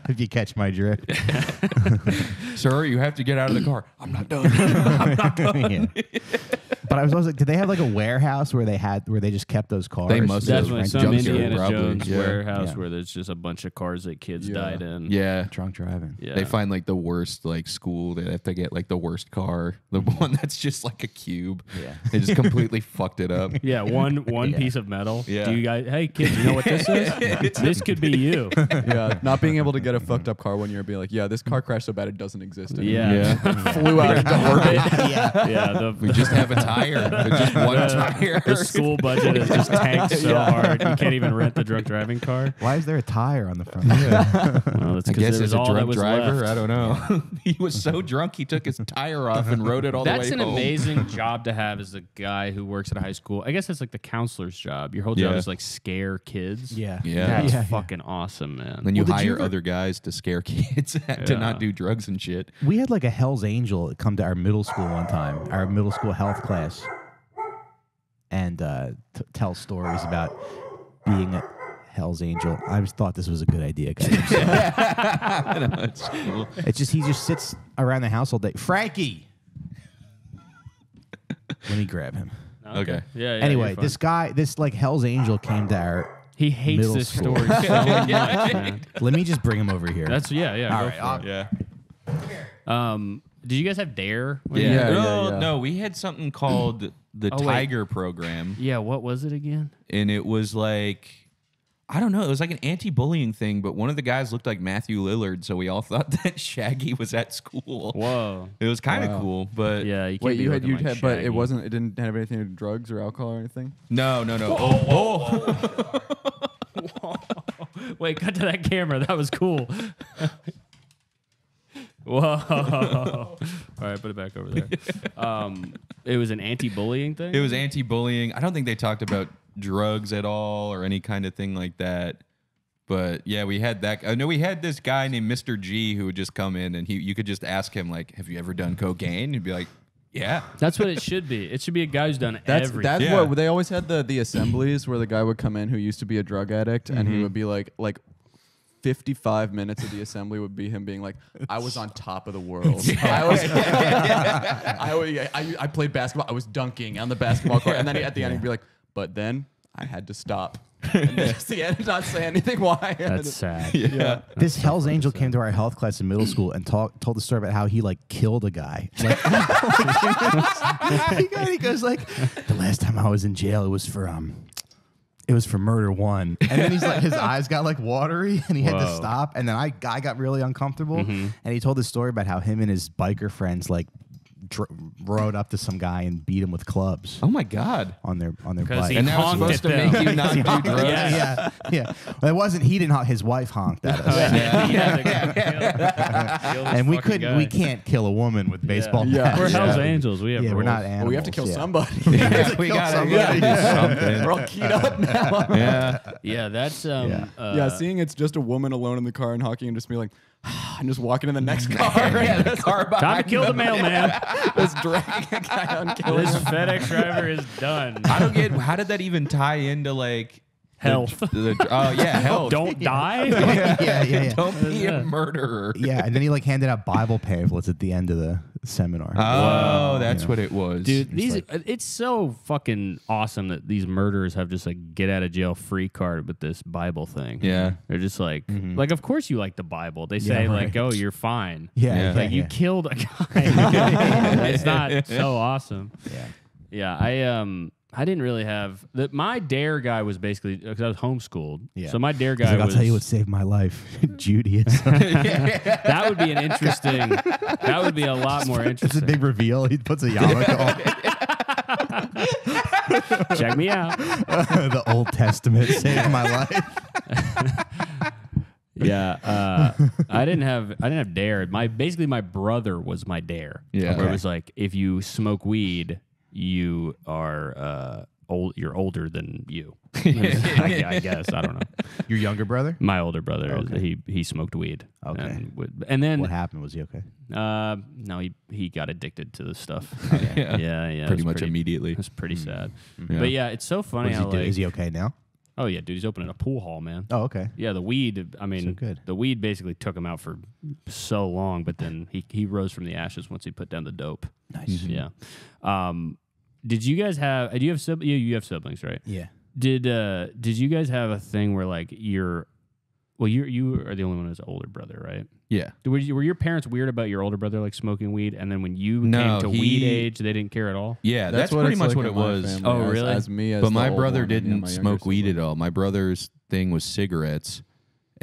if you catch my drift. Sir, you have to get out of the car. I'm not done. yeah. But I was always like, did they have like a warehouse where they had where they just kept those cars? They must have. Definitely Rent- some junkyard, Indiana probably, Jones yeah. warehouse Yeah. where there's just a bunch of cars that kids Yeah. died in. yeah. drunk driving. yeah. They find like the worst like school. They have to get like the worst car, the mm-hmm. one that's just like a cube. Yeah. They just completely fucked it up. yeah, one one Yeah. piece of metal. Yeah. Do you guys? Hey kids, you know what this is? this could be you. yeah, not being able to get a fucked up car when you're being like, yeah, this car crashed so bad it doesn't exist anymore. Yeah. Flew out into orbit. yeah. Yeah. The, We just have a tire. Just one tire. the school budget is just tanked so Yeah. hard. You can't even rent the drunk driving car. Why is there a tire on the front? Well, that's I because guess it was as a all drunk driver, left. I don't know. he was so drunk he took his tire off and rode it all That's the an way home. amazing job to have as a guy who works at a high school. I guess that's like the counselor's job. Your whole job Yeah. is like scare kids. yeah. Yeah. That's Yeah, yeah. fucking awesome, man. Then you Well, did you hire ever- other guys to scare kids to Yeah. not do drugs and shit. We had like a Hell's Angel come to our middle school one time, our middle school health class, and uh, t- tell stories about being a Hell's Angel. I just thought this was a good idea, guys. That's cool. it's just he just sits around the house all day. Frankie, let me grab him. Okay. Yeah. yeah anyway, this guy, this like Hell's Angel came to our. he hates middle this school. story so much, man. Let me just bring him over here. That's yeah, yeah. All go right, for it. Yeah. Um, did you guys have Dare? Yeah. Yeah, no, yeah. no, we had something called the Oh, wait. Tiger program, Yeah. What was it again? and it was like. I don't know. It was like an anti-bullying thing, but one of the guys looked like Matthew Lillard, so we all thought that Shaggy was at school. Whoa. It was kind of Wow. cool, but Yeah. You can't Wait, be you had you like had, but it wasn't. It didn't have anything to do with drugs or alcohol or anything. no, no, no. Oh, oh. Wait, cut to that camera. That was cool. Whoa. All right, put it back over there. Um, it was an anti-bullying thing. It was anti-bullying. I don't think they talked about drugs at all or any kind of thing like that. But yeah, we had that. I know we had this guy named Mr. G who would just come in and he you could just ask him like, "Have you ever done cocaine?" He'd be like, "Yeah." That's what it should be. It should be a guy who's done That's everything. that's Yeah. what they always had the the assemblies where the guy would come in who used to be a drug addict and he would be like like 55 minutes of the assembly would be him being like I was on top of the world. I was I, was- I I played basketball. I was dunking on the basketball court and then he, at the end he'd be like but then I had to stop. and just the end, not say anything why. That's sad. yeah. This Hell's Angel came to our health class in middle school and talk, told the story about how he like killed a guy. Like, he, goes, he goes like, the last time I was in jail, it was for um, it was for murder one. And then he's like, his eyes got like watery, and he had to Whoa. stop. And then I, I got really uncomfortable, mm-hmm. and he told the story about how him and his biker friends like dr- rode up to some guy and beat him with clubs Oh my god. on their on their 'Cause bike. he And that was honked supposed to at them. make you not do drugs. Yeah. yeah, yeah. Well, it wasn't. He didn't. honk, His wife honked at us. Yeah. and we couldn't. We can't kill a woman with baseball Yeah. bats. We're Yeah. Hell's Angels. We have Yeah, we're rules. not animals. Well, we have to kill yeah. somebody. We kill gotta, somebody. we gotta do something. We're all keyed up now. Yeah. Yeah, that's um. Yeah. Uh, yeah, seeing it's just a woman alone in the car and honking and just be like, and just walking in the next car. yeah, the car Time to kill the them. mailman. just dragging a guy on killing this him. FedEx driver is done. I don't get how did that even tie into like the- Health. the- oh yeah, health. Don't die. yeah, yeah, yeah. Don't be a murderer. Yeah, and then he like handed out Bible pamphlets at the end of the seminar. Oh, that's Yeah. what it was. Dude, these like- it's so fucking awesome that these murderers have just like get out of jail free card with this Bible thing. Yeah. They're just like like of course you like the Bible. They Yeah, say right. like, "Oh, you're fine." yeah, Yeah. yeah, Like you yeah. killed a guy. it's not so awesome. Yeah. Yeah, I um I didn't really have the, my dare guy was basically because I was homeschooled. Yeah. So my dare guy like, I'll was tell you what saved my life, Judaism. that would be an interesting. that would be a lot more interesting. it's a big reveal. He puts a yarmulke on. Check me out. the Old Testament saved my life. Yeah, uh, I didn't have I didn't have dare. My basically my brother was my dare. Yeah. where it was like if you smoke weed, you are uh, old. You're older than you. I, I guess I don't know. Your younger brother? My older brother, Okay. he he smoked weed. Okay. and, would, and then What happened? Was he okay? uh, no, he he got addicted to the stuff. yeah. yeah, yeah, Pretty was much immediately. It was pretty sad. Yeah. But yeah, it's so funny What does how like, Is he okay now? oh yeah, dude, he's opening a pool hall, man. Oh, okay. Yeah, the weed. I mean, So good. the weed basically took him out for so long, but then he he rose from the ashes once he put down the dope. Nice. Yeah. Um, did you guys have? Do you have sib- you, you have siblings, right? Yeah. Did uh did you guys have a thing where like you're, well you you are the only one who's older brother, right? Yeah. Were, you, were your parents weird about your older brother like smoking weed, and then when you No, came to weed age, they didn't care at all? Yeah, that's, what pretty it's much like what it was. family, Oh, as- really? As me, as but my brother one, and, yeah, didn't my smoke weed at all. My brother's thing was cigarettes.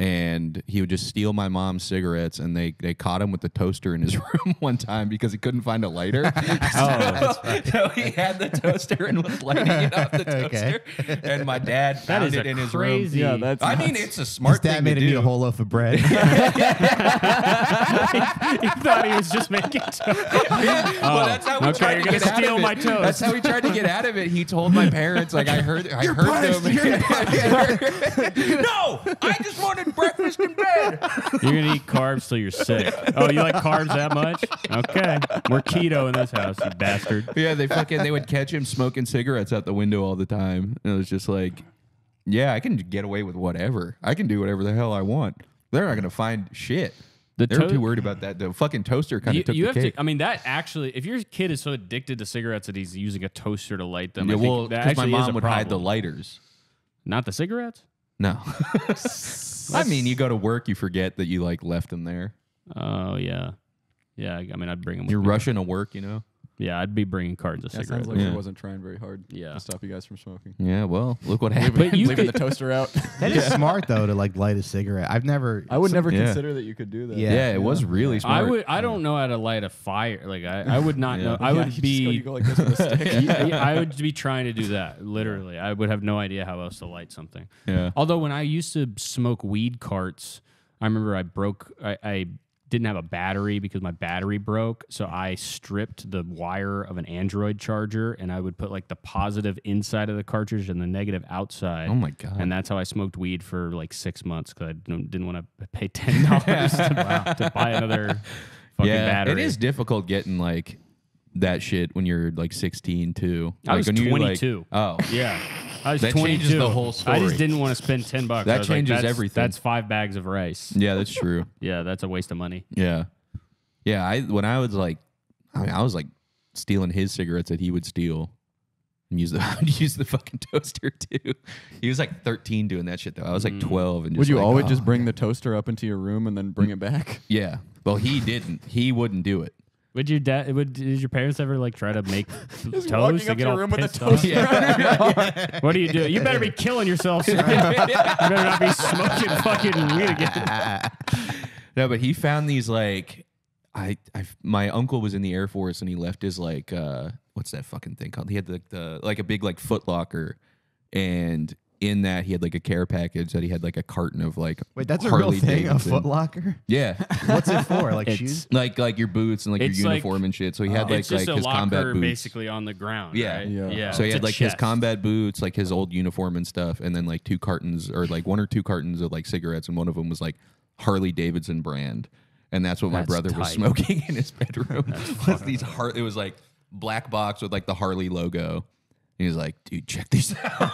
And he would just steal my mom's cigarettes, and they, they caught him with the toaster in his room one time because he couldn't find a lighter. Oh, so, so he had the toaster and was lighting it off the Okay. And my dad that found it a in his crazy. room. Yeah, that's. I mean, it's a His smart dad thing made to him eat do. a whole loaf of bread. he thought he was just making. Toast. well, oh, that's how we okay, tried you're to gonna get out steal of my it. toast. That's how he tried to get out of it. He told my parents, like I heard, I heard them. no, I just wanted breakfast in bed. You're gonna eat carbs till you're sick. Oh, you like carbs that much? Okay, we're keto in this house, you bastard. Yeah, they fucking they would catch him smoking cigarettes out the window all the time. And it was just like, yeah, I can get away with whatever. I can do whatever the hell I want. They're not gonna find shit. The They're to- too worried about that. The fucking toaster kind You, of took you the have cake. to. I mean, that actually, if your kid is so addicted to cigarettes that he's using a toaster to light them, I yeah, think well, that because my actually is mom a would hide the lighters. Not the cigarettes. No. I mean, you go to work, you forget that you like left them there. Oh yeah, yeah. I mean, I'd bring them. You're rushing to work, you know. Yeah, I'd be bringing cartons of Yeah, cigarettes. sounds like Yeah. he wasn't trying very hard Yeah. to stop you guys from smoking. Yeah, well, look what happened. But you leaving could- the toaster out. that is smart though to like light a cigarette. I've never. I would some- never Yeah. consider that you could do that. Yeah. yeah, it was really I smart. would. I don't know how to light a fire. Like I, I would not Yeah. know. I Yeah, would you just be. go, you go like this with a stick. Yeah, yeah, I would be trying to do that. Literally, I would have no idea how else to light something. Yeah. Although when I used to smoke weed carts, I remember I broke. I, I didn't have a battery because my battery broke, so I stripped the wire of an Android charger, and I would put like the positive inside of the cartridge and the negative outside. Oh my god. And that's how I smoked weed for like six months because I didn't, didn't want to pay ten dollars to, to buy another fucking yeah, battery. it is difficult getting like that shit when you're like 16 too. I Like, was when you, like- 22. oh, Yeah. I was That 22. changes the whole I story. just didn't want to spend 10 bucks. That I was like, changes that's- everything. That's five bags of rice. yeah, that's true. Yeah, that's a waste of money. Yeah, yeah. I when I was like, I mean, I was like stealing his cigarettes that he would steal, and use the use the fucking toaster too. He was like 13 doing that shit though. I was like mm. 12 and just Would you like, always "Oh." just ah. bring the toaster up into your room and then bring it back? Yeah. Well, he didn't. He wouldn't do it. Would your dad? Would did your parents ever like try to make toast walking up get to a all room with a pissed off? toaster What do you do? You better be killing yourself. you better not be smoking fucking weed again. No, but he found these like I, I my uncle was in the Air Force and he left his like uh what's that fucking thing called? He had the, the like a big like foot locker and in that he had like a care package that he had like a carton of like Wait, that's a Harley real thing. A Davidson. Foot Locker. Yeah. What's it for? Like It's- shoes? like like your boots and like It's your like- uniform and shit. So he had uh, like it's just like a his combat boots. basically on the ground. Yeah. right? Yeah. yeah. So he It's had a like his combat boots, like his old uniform and stuff, and then like two cartons or like one or two cartons of like cigarettes, and one of them was like Harley Davidson brand, and that's what my That's brother was smoking in his bedroom. was these Har- It was like black box with like the Harley logo. And he was like, "Dude, check these out."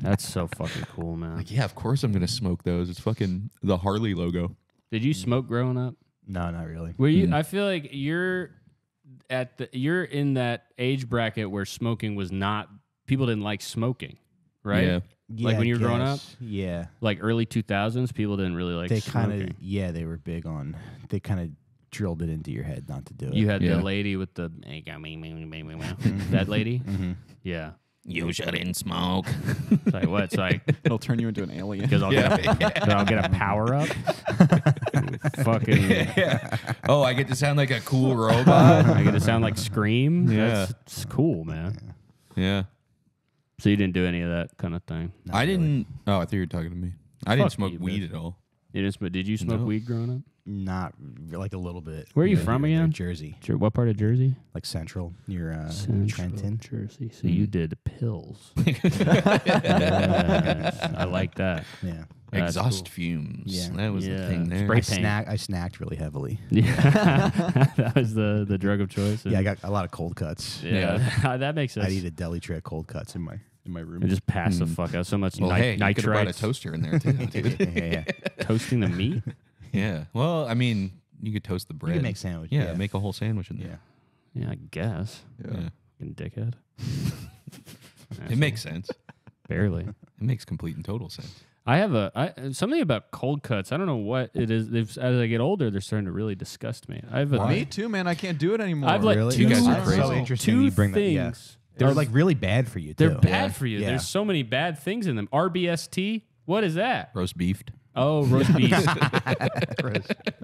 That's so fucking cool, man. like, yeah, of course I'm gonna smoke those. It's fucking the Harley logo. Did you smoke growing up? No, not really. Were Mm. you? I feel like you're at the you're in that age bracket where smoking was not people didn't like smoking, right? Yeah. Like Yeah, when you were growing up? Yeah. Like early two thousands, people didn't really like they smoking. kind of yeah they were big on they kind of drilled it into your head not to do it You had Yeah. the lady with the that lady. Mm-hmm. Yeah. You shouldn't smoke. It's like what? It's like It'll turn you into an alien. because I'll get a, 'cause I'll get a power up. Fucking. oh, I get to sound like a cool robot. I get to sound like Scream. Yeah. That's it's cool, man. yeah. So you didn't do any of that kind of thing. Not I really. didn't. Oh, I thought you were talking to me. I didn't Fuck smoke you, weed bitch. at all. You didn't smoke, did you smoke No. weed growing up? Not like a little bit Where are you Yeah, from near- near again? jersey Jer- What part of Jersey? like central near uh, Central trenton Jersey. So mm-hmm. you did pills. Yes, I like that. yeah That's Exhaust cool. fumes. Yeah. That was Yeah. the thing there. Spray I, paint. snack, I snacked really heavily Yeah, that was the the drug of choice. yeah i got a lot of cold cuts yeah, uh, that makes sense. i'd eat a deli tray of cold cuts in my in my room and just pass the hmm. fuck out. So much Well, ni- hey, you could have brought a nitrites toaster in there too, dude. yeah, yeah. toasting the meat. Yeah. Well, I mean, you could toast the bread. You make sandwich, Yeah, yeah. make a whole sandwich in yeah there. Yeah, I guess. Yeah. Yeah. Fucking dickhead. It makes sense. barely. It makes complete and total sense. I have a I, something about cold cuts. I don't know what it is. They've, as I get older, they're starting to really disgust me. I have a, Me too, man. I can't do it anymore. I've like really two, You guys are crazy. so interesting two you bring that yeah things. they're of- like really bad for you too they're bad Yeah. for you. Yeah. There's so many bad things in them. RBST. What is that? Roast beefed. Oh, roast beef.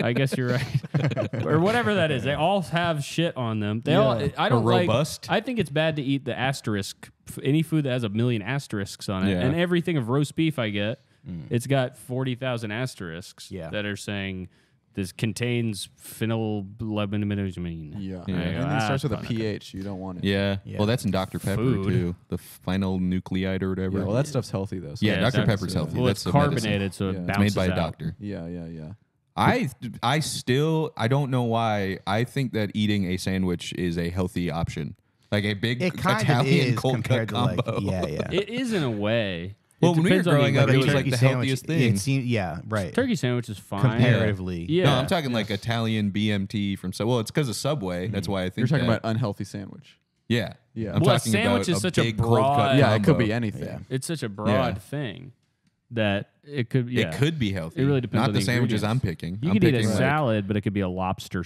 I guess you're right, or whatever that is. They all have shit on them. They all. I don't Or like. robust. I think it's bad to eat the asterisk. f- Any food that has a million asterisks on it, Yeah. and everything of roast beef I get, mm. it's got forty thousand asterisks Yeah. that are saying this contains phenylbutadiene. Yeah. Yeah. Anything Ah, starts with a pH, you don't want it. Yeah. Yeah. Well, that's in Dr. Pepper Food. too. The final nucleide or whatever. Yeah, well, that stuff's healthy though. so Yeah, Yeah, Dr. it's- Pepper's healthy. Well, That's it's carbonated, so Yeah. it It's bounces Made by a doctor. Yeah, yeah, yeah. I I still I don't know why I think that eating a sandwich is a healthy option. Like a big it kind Italian of is cold compared cut to like combo. yeah yeah It is in a way. Well, it when we were depends on the growing up, it was like the turkey healthiest sandwich, thing. It seemed, yeah, right. turkey sandwich is fine. Comparatively, Yeah. No, I'm talking like Italian BMT from so well, it's because of Subway. That's mm-hmm. why I think You're talking that. about unhealthy sandwich. yeah. Yeah. I'm Well, a talking sandwich about is such a big cold broad- cut Yeah, it could be anything. Yeah. It's such a broad Yeah. thing that it could. Yeah. It could be healthy. It really depends Not on the the sandwiches I'm picking. You I'm could eat a like- salad, but it could be a lobster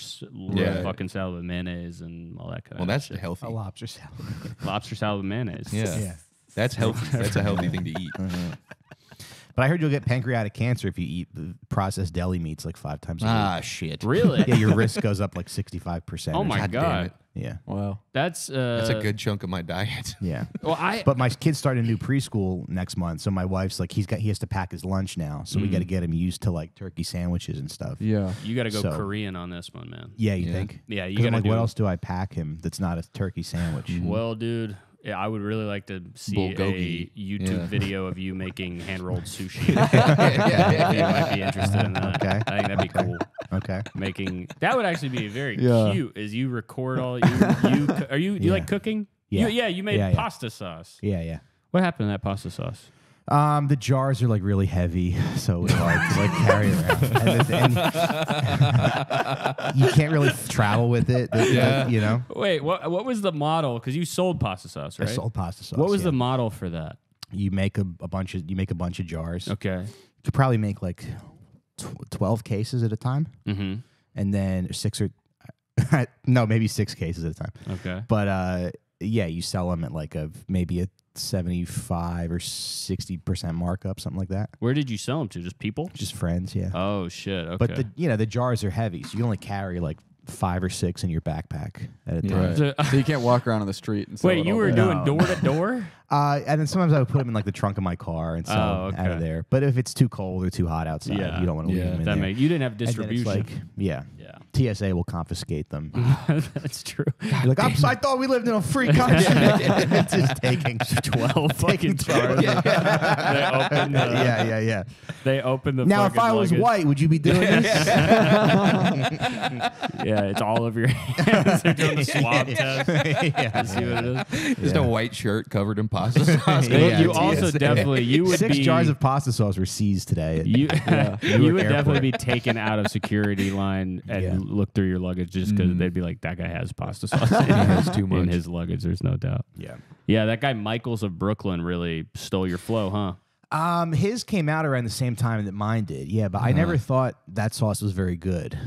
Yeah. fucking salad with mayonnaise and all that kind Well, of Well, that's shit. healthy. a lobster salad. lobster salad with mayonnaise. Yeah. Yeah. That's healthy. That's a healthy thing to eat. But I heard you'll get pancreatic cancer if you eat the processed deli meats like five times a Ah, shit. Really? week. Yeah, your risk goes up like sixty five percent. oh my God god. damn it. Yeah, Wow. That's uh. That's a good chunk of my diet. yeah. Well, I. But my kid's starting a new preschool next month, so my wife's like, he's got he has to pack his lunch now, so we got to get him used to like turkey sandwiches and stuff. Yeah. you got to go So- Korean on this one, man. Yeah, you Yeah. think? Yeah, you 'Cause got I'm to like, do. what else do I pack him that's not a turkey sandwich? Well, dude, yeah, I would really like to see Bulgogi. a YouTube Yeah. video of you making hand rolled sushi. you might be interested in that. Okay. I think that'd be cool. Okay. Making that would actually be very Yeah. cute. As you record all you you are you you Yeah. like cooking? Yeah. You, yeah. You made Yeah, yeah. pasta sauce. Yeah, yeah. What happened to that pasta sauce? Um, the jars are like really heavy, so it's hard to like carry around. And, and you can't really travel with it. the- the- Yeah. you know. Wait, what what was the model? Because you sold pasta sauce, right? I right? sold pasta sauce. what was yeah. the model for that? You make a, a bunch of you make a bunch of jars. Okay. You could probably make like tw- twelve cases at a time, Mm-hmm. and then six or no, maybe six cases at a time. Okay. But uh, yeah, you sell them at like a maybe a seventy-five or sixty percent markup, something like that. Where did you sell them to? Just people? Just friends, yeah. Oh shit. Okay. But the you know the jars are heavy, so you only carry like five or six in your backpack at a time. Right. So- so you can't walk around on the street and sell Wait, it you all were day. doing No. door to door? Uh, and then sometimes I would put them in like the trunk of my car and sell Oh, 'em out of there. But if it's too cold or too hot outside, Yeah. you don't want to Yeah. leave them in That there. make you didn't have And then it's distribution. like yeah, yeah. TSA will confiscate them. That's true. You're like, I'm, I thought we lived in a free country. it's just taking Twelve fucking taking jars. Yeah. they open the yeah, yeah, yeah. they open the Now, if I was luggage. white, would you be doing this? Yeah, it's all over your hands. They're doing the swab test yeah. to see what it is. Just Yeah. a white shirt covered in pasta sauce. Yeah, you it's- also it's- definitely you would Six be jars of pasta sauce were seized today. you, you Newark would definitely be taken out of security line and Yeah. look through your luggage just because Mm. they'd be like, that guy has pasta sauce in, has too in his luggage. There's no doubt. yeah. Yeah, that guy Michaels of Brooklyn really stole your flow, huh? Um, his came out around the same time that mine did. Yeah, but I never thought that sauce was very good.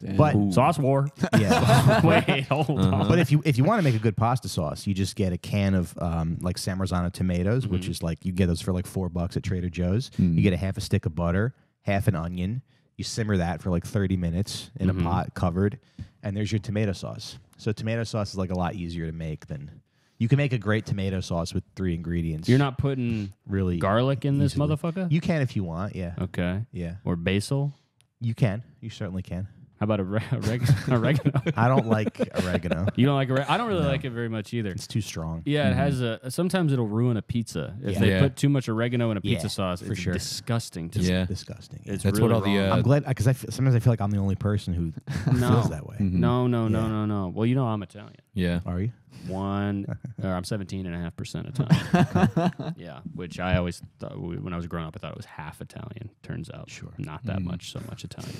Damn. But Sauce war. yeah. Wait, hold uh-huh. on. But if you if you want to make a good pasta sauce, you just get a can of um, like San Marzano tomatoes, which mm-hmm. is like you get those for like four bucks at Trader Joe's. Hmm. You get a half a stick of butter, half an onion. You simmer that for like thirty minutes in a mm-hmm. pot covered, and there's your tomato sauce. So tomato sauce is like a lot easier to make than you can make a great tomato sauce with three ingredients. You're not putting really garlic in this easily. motherfucker? You can if you want. Yeah, okay. yeah, Or basil? you can. You certainly can. How about oreg- oreg- oregano? I don't like oregano. You don't like oregano? I don't really like it very much either. It's too strong. Yeah, it has a. Sometimes it'll ruin a pizza if Yeah. they Yeah. put too much oregano in a pizza Yeah, sauce. for it's sure. disgusting to Yeah. Disgusting. It's That's really what all the, wrong. uh, I'm glad because I f- sometimes I feel like I'm the only person who No. feels that way. no, no, no, Yeah. no, no. Well, you know I'm Italian. Yeah. Are you? One, or I'm 17 and a half percent Italian. yeah, which I always thought when I was growing up, I thought it was half Italian. Turns out, Sure. not that much. So much Italian.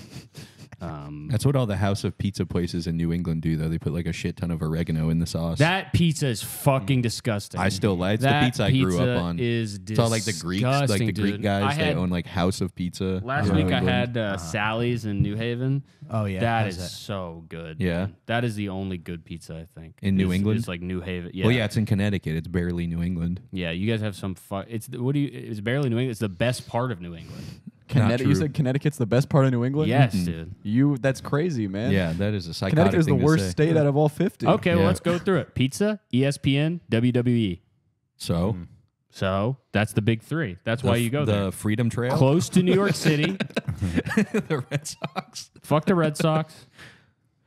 Um, That's what all the House of Pizza places in New England do, though. They put like a shit ton of oregano in the sauce. that pizza is fucking disgusting. I still like it's that the pizza I grew pizza up on. Is It's all like the Greeks, like the disgusting, Greek dude. guys. I they had- own like House of Pizza. Last in week I England. had uh, Sally's in New Haven. Oh yeah. that how's is so good. Yeah. man. that is the only good pizza I think In New is- England? Is like New Haven. Yeah, Well, yeah, it's in Connecticut. It's barely New England. yeah. You guys have some. Fu- it's the- what do you? It's barely New England. It's the best part of New England. Connecticut. You said Connecticut's the best part of New England. Yes, mm-hmm. dude. You. That's crazy, man. Yeah, that is a psychotic Connecticut is the to worst say. state out of all fifty. Okay, well let's go through it. Pizza, ESPN, WWE. So mm-hmm. So that's the big three. That's why you go the there. Freedom Trail, Close to New York City. the Red Sox. Fuck the Red Sox.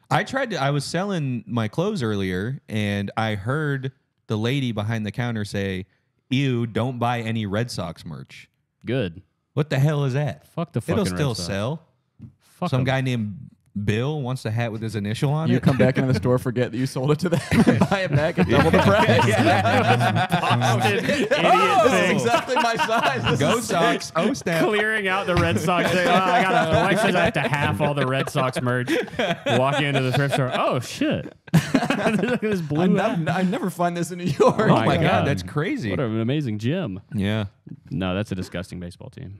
I tried to. I was selling my clothes earlier, and I heard the lady behind the counter say, "Ew, don't buy any Red Sox merch." Good. What the hell is that? Fuck the fucking It'll still Red Sox. sell. Fuck Some 'em. guy named Bill wants a hat with his initial on You it. come back into the store, forget that you sold it to them, and buy it back at double the price. Fucking oh, idiot oh, this is exactly my size. This Go is Sox! Oh snap! clearing out the Red Sox. Thing. Oh, I got my wife says I have to half all the Red Sox merch. Walk into the thrift store. Oh shit! Look at this I, blue. nev- I never find this in New York. Oh my my god, God. that's crazy. What an amazing gym. Yeah. No, that's a disgusting baseball team.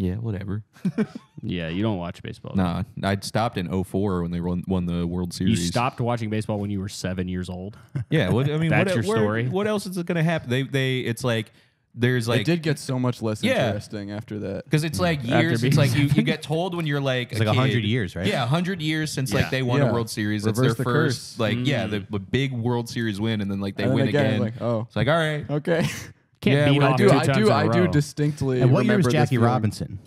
Yeah, whatever. Yeah, you don't watch baseball. Nah, I'd stopped in 04 when they won, won the World Series. You Series. stopped watching baseball when you were seven years old. Yeah, what, I mean, That's what, your where- story? What else is it going to happen? They, they, it's like there's like it did get so much less Yeah. interesting after that. because it's like After years. being It's like you, you get told when you're like It's a like kid- 100 years, right? Yeah, hundred years since Yeah. like they won Yeah. a World Series. That's Reverse their the first, curse. like yeah, Mm. the, the big World Series win, and then like they And then win again, again. like, oh. It's like all right, Okay. Can't Yeah, beat well, I do two I times do in a I do row. distinctly And what year was remember this Jackie feeling. Robinson?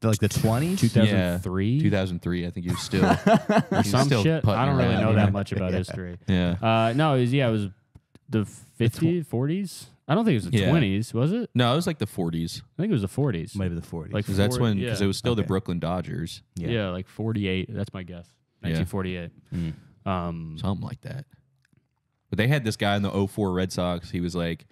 The- Like the 20s? 2003? 2003. I think he was still or he's some still shit. putting I don't really around, know yeah. that much about history. Yeah, Uh, no, it was, yeah, it was the 50s, 40s. I don't think it was the Yeah. 20s, was it? no, it was like the 40s I think it was the 40s. Maybe the 40s. Like because that's Four- when because yeah. it was still the Brooklyn Dodgers, yeah. Yeah. like 48. That's my guess. Yeah. 1948. Um, something like that. But they had this guy in the 04 Red Sox. He was like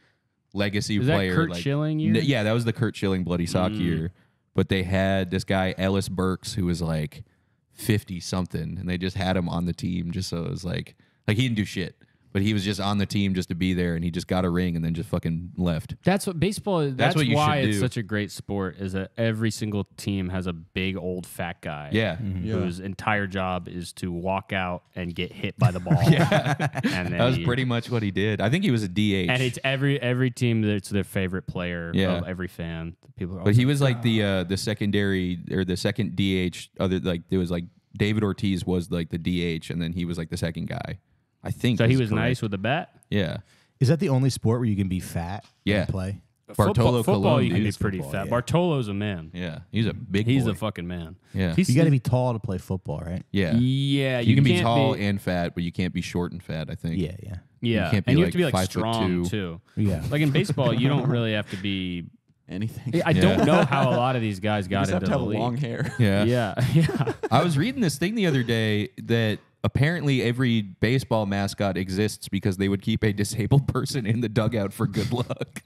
legacy that player. Curt like, Schilling year? N- yeah, that was the Curt Schilling bloody sock Mm. year. But they had this guy Ellis Burks who was like fifty something, and they just had him on the team just so it was like like he didn't do shit, but he was just on the team just to be there, and he just got a ring and then just fucking left. That's what baseball is. That's, what you why it's do. such a great sport. Is that every single team has a big old fat guy. Yeah. Mm-hmm. Mm-hmm. Yeah. Whose entire job is to walk out and get hit by the ball. yeah, and That was he- pretty much what he did. I think he was a DH. And it's every every team that's their favorite player Yeah. of every fan. People are But he was like the ah. uh, the secondary or the second DH. Other like there was like David Ortiz was like the DH, and then he was like the second guy. I think. so he is was nice with the bat. Yeah, Is that the only sport where you can be fat? Yeah. And play. Bartolo football Colon, you can be pretty Football, fat. yeah. Bartolo's a man. yeah. He's a big. He's boy. a fucking man. Yeah. He's, You got to be tall to play football, right? yeah. yeah. You, can be can't tall and fat, but you can't be short and fat. I think. Yeah, yeah, yeah, can't be and you like have to be like strong two. too. yeah. Like in baseball, you don't really have to be. Anything. I Yeah. don't know how a lot of these guys you got just have into to the have league. long hair. Yeah. Yeah, yeah. I was reading this thing the other day that apparently every baseball mascot exists because they would keep a disabled person in the dugout for good luck.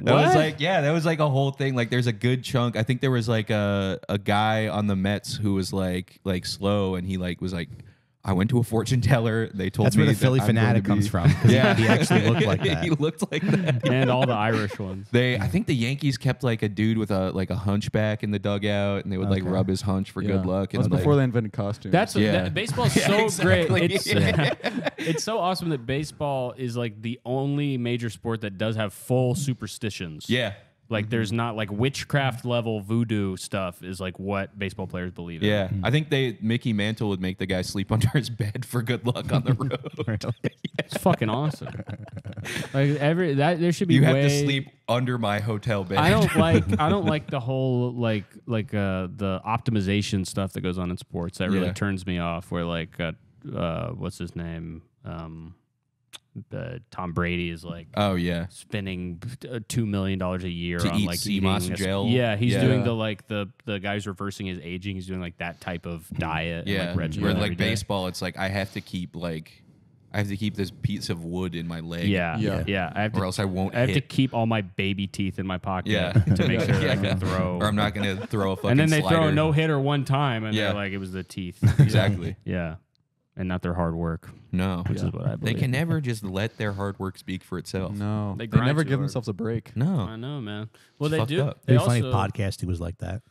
that was like, yeah, that was like a whole thing. Like, there's a good chunk. I think there was like a a guy on the Mets who was like like slow, and he like was like, I went to a fortune teller. They told me. That's me where the that Phillie I'm going to Phanatic be- comes from. 'cause Yeah, he actually looked like that. he looked like that. and all the Irish ones. They, I think the Yankees kept like a dude with a like a hunchback in the dugout, and they would like Okay. rub his hunch for good luck. That was like- before they invented costumes. That's Yeah. that, baseball's Yeah, so exactly. great. It's, it's so awesome that baseball is like the only major sport that does have full superstitions. yeah. Like there's not like witchcraft level voodoo stuff is like what baseball players believe in. Yeah, I think they Mickey Mantle would make the guy sleep under his bed for good luck on the road. It's fucking awesome. like every that there should be you have way, to sleep under my hotel bed. I don't like I don't like the whole like like uh the optimization stuff that goes on in sports. That really Yeah. turns me off. Where like uh, uh what's his name um uh, Tom Brady is like Oh yeah, spending uh, two million dollars a year To on eat like sea eating moss gel? Yeah, he's Yeah. doing the like the the guy's reversing his aging. He's doing like that type of diet. yeah. and, like, Where every like day. baseball, it's like I have to keep like I have to keep this piece of wood in my leg. Yeah, yeah, Yeah. I have or to. else I won't I have to keep all my baby teeth in my pocket Yeah. to make sure Yeah. I can throw. or I'm not gonna throw a fucking. and then they throw a no hitter one time, and Yeah. they're like, it was the teeth. Exactly. Yeah, and not their hard work, No, which is what I believe. they can never just let their hard work speak for itself. no. They They, never give hard. themselves a break. No, I know, man. Well, they do. up. They It'd be funny also podcasting was like that.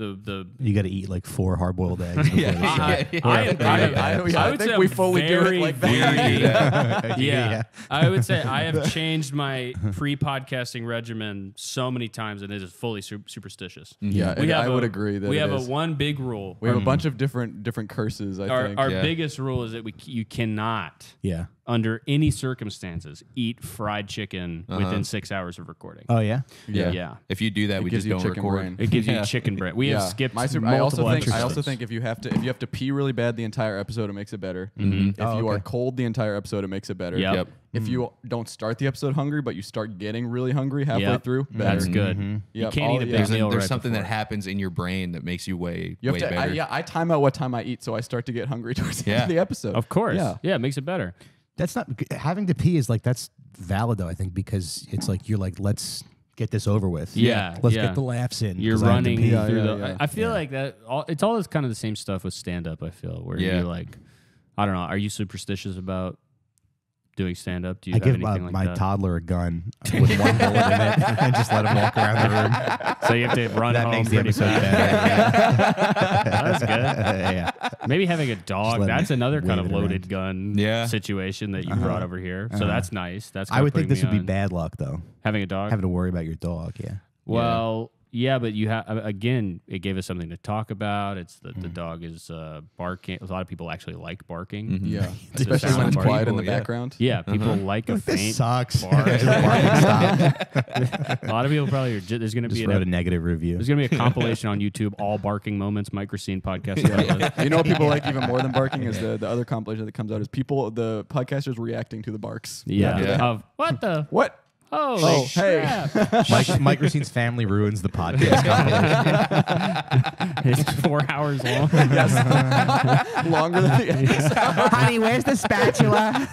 The the You got to eat like four hard boiled eggs. before Yeah. the show. I, Yeah. I, I, I- I- yeah, I would think say we fully do it like that. very- yeah. I would say I have changed my pre-podcasting regimen so many times, and it is fully su- superstitious. Yeah, We it- have I would agree that we have is. a one big rule. We have a bunch of different different curses. I our think. our Yeah. biggest rule is that we you cannot, Yeah. under any circumstances, eat fried chicken Uh-huh. within six hours of recording. Oh yeah. yeah. Yeah. If you do that, It we just you don't chicken record. brain. It gives Yeah. you chicken bread. We have skipped My super- multiple I also think I also think if you have to if you have to pee really bad the entire episode, it makes it better. Mm-hmm. If Oh, you are cold the entire episode, it makes it better. Yep. Yep. If you don't start the episode hungry, but you start getting really hungry halfway Yep. through, better. That's good. You Yep, can't all- eat a big yeah. Meal there's right something before. that happens in your brain that makes you way You have way to. I, better. yeah, I time out what time I eat, so I start to get hungry towards the Yeah. end of the episode. Of course. Yeah. Yeah, it makes it better. That's not having to pee is like that's valid though. I think because it's like you're like let's get this over with. Yeah, Let's yeah. get the laughs in. You're 'cause I running through yeah, the. yeah. I, I feel like that. All, it's all this kind of the same stuff with stand up. I feel where Yeah. you're like, I don't know. Are you superstitious about doing stand up? Do you I have give anything my, like my that? toddler a gun uh, with one bullet in it and just let him walk around the room. so you have to run That home makes the episode fast. better. That's uh, uh, yeah. Maybe having a dog. That's another kind of it loaded gun Yeah. situation that you uh-huh. brought over here. So uh-huh. that's nice. That's I kinda would think putting this me would be on. bad luck though. Having a dog. Having to worry about your dog. Yeah. Well, yeah, but you have again. It gave us something to talk about. It's that Mm. the dog is uh, barking. A lot of people actually like barking. Mm-hmm. Yeah, It's a especially when it's sound quiet in people, the yeah. background. Yeah, people like a This faint. sucks. bark. Just barking stop. a lot of people probably are. ju- There's going to be Just an, wrote a negative review. there's going to be a compilation on YouTube, all barking moments. Mike Recine podcast. about it. You know what people like even more than barking is the, the other compilation that comes out is people the podcasters reacting to the barks. Yeah. Yeah. Of what the What? Oh, Oh, hey. Mike, Mike Recine's family ruins the podcast. it's four hours long. Longer than the episode. Honey, where's the spatula?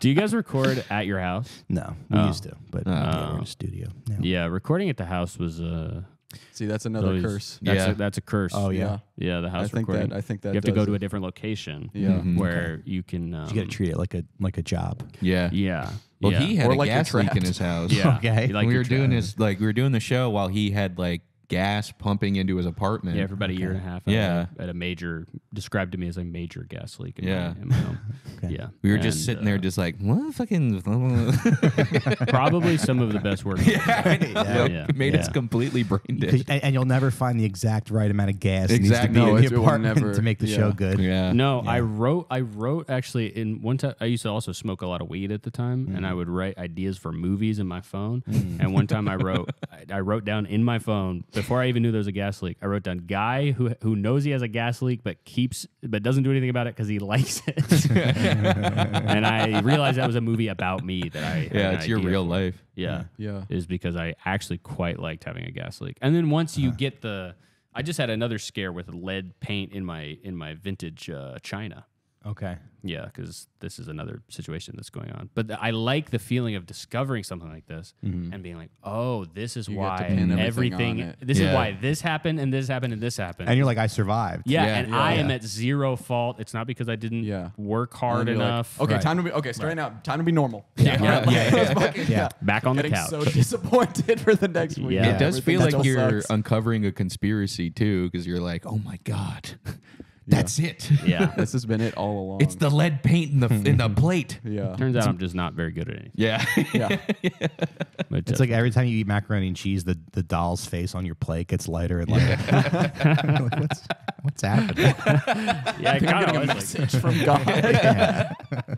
Do you guys record at your house? no, we Oh. used to, but yeah, we're in a studio. now. Yeah, recording at the house was uh, See, that's another always- curse. That's Yeah. a, that's a curse. Oh yeah. yeah, the house I think recording. that. I think that you have to go it. to a different location. Yeah. Mhm. where you can. Um, You got to treat it like a like a job. Yeah. Yeah. Well, yeah. he had Or a like gas leak in his house. Yeah. Okay. We were doing this like we were doing the show while he had like gas pumping into his apartment. Yeah, for about a year and a half. I Yeah. had a, had a major described to me as a major gas leak. In Yeah. my, in my home. Okay. Yeah, we were just And, sitting there, uh, just like, what fucking? probably some of the best work. yeah, Yeah. Yeah. made Yeah. us completely brain dead. And, and you'll never find the exact right amount of gas Exactly. needs to No, in the apartment never- to make the yeah. show good. Yeah. No, Yeah. I wrote. I wrote actually in one time. I used to also smoke a lot of weed at the time, and I would write ideas for movies in my phone. And one time I wrote, I, I wrote down in my phone before I even knew there was a gas leak. I wrote down guy who who knows he has a gas leak but keeps but doesn't do anything about it because he likes it. and I realized that was a movie about me that I Yeah, an it's your real for. life. Yeah. Yeah. Is because I actually quite liked having a gas leak. And then once you get the I just had another scare with lead paint in my in my vintage uh, china. Okay. Yeah, because this is another situation that's going on. But th- I like the feeling of discovering something like this mm-hmm. and being like, "Oh, this is You get to why pin everything everything. on it. This Yeah. is why this happened and this happened and this happened." And you're like, I survived. yeah, Yeah. and Yeah. I am at zero fault. It's not because I didn't Yeah. work And hard then you're like, enough. okay, Right. time to be. Okay, straighten out. Time to be normal. Yeah, yeah, yeah. Yeah. Back on the Getting couch. so disappointed for the next week. Yeah. It does Everything feel like still you're sucks. uncovering a conspiracy too, because you're like, oh my god, that's it. yeah. This has been it all along. It's the lead paint in the in the plate. yeah. Turns out I'm just not very good at anything. Yeah. Yeah. But It's uh, like every time you eat macaroni and cheese, the, the doll's face on your plate gets lighter and lighter. Like, what's, what's happening? yeah, I I'm kind a of was message like, from God. yeah.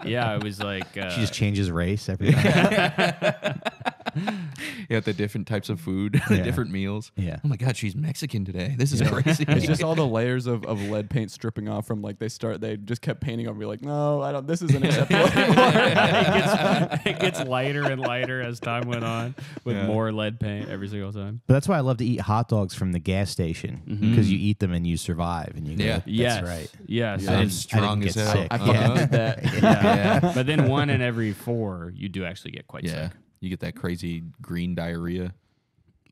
yeah, it was like uh, She just changes race every time. yeah, the different types of food, Yeah. different meals. Yeah. Oh my god, she's Mexican today. This is crazy. It's just all the layers of, of lead paint stripping off from like they start they just kept painting on me like no I don't this isn't acceptable it, gets, it gets lighter and lighter as time went on with Yeah. more lead paint every single time. But that's why I love to eat hot dogs from the gas station because you eat them and you survive and you go, Yeah. that's yes, right. Yes. Yeah. I and- didn't, strong I as didn't hell. sick. I Uh-huh. fucking did that. yeah. Yeah. but then one in every four, you do actually get quite yeah. sick. You get that crazy green diarrhea.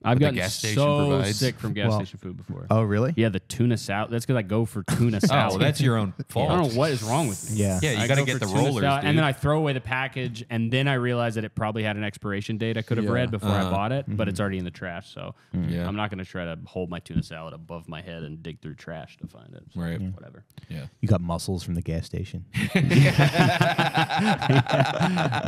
I've the gotten gas station so provides. sick from gas Well- station food before. Oh, really? Yeah, the tuna salad. That's because I go for tuna salad. Oh, that's your own fault. I don't know what is wrong with me. Yeah. Yeah, you I gotta go get for the tuna rollers, salad, dude. and then I throw away the package, and then I realize that it probably had an expiration date I could have Yeah. read before I Uh-huh. bought it, but it's already in the trash. So Yeah. I'm not going to try to hold my tuna salad above my head and dig through trash to find it. So Right. Whatever. Yeah. You got muscles from the gas station.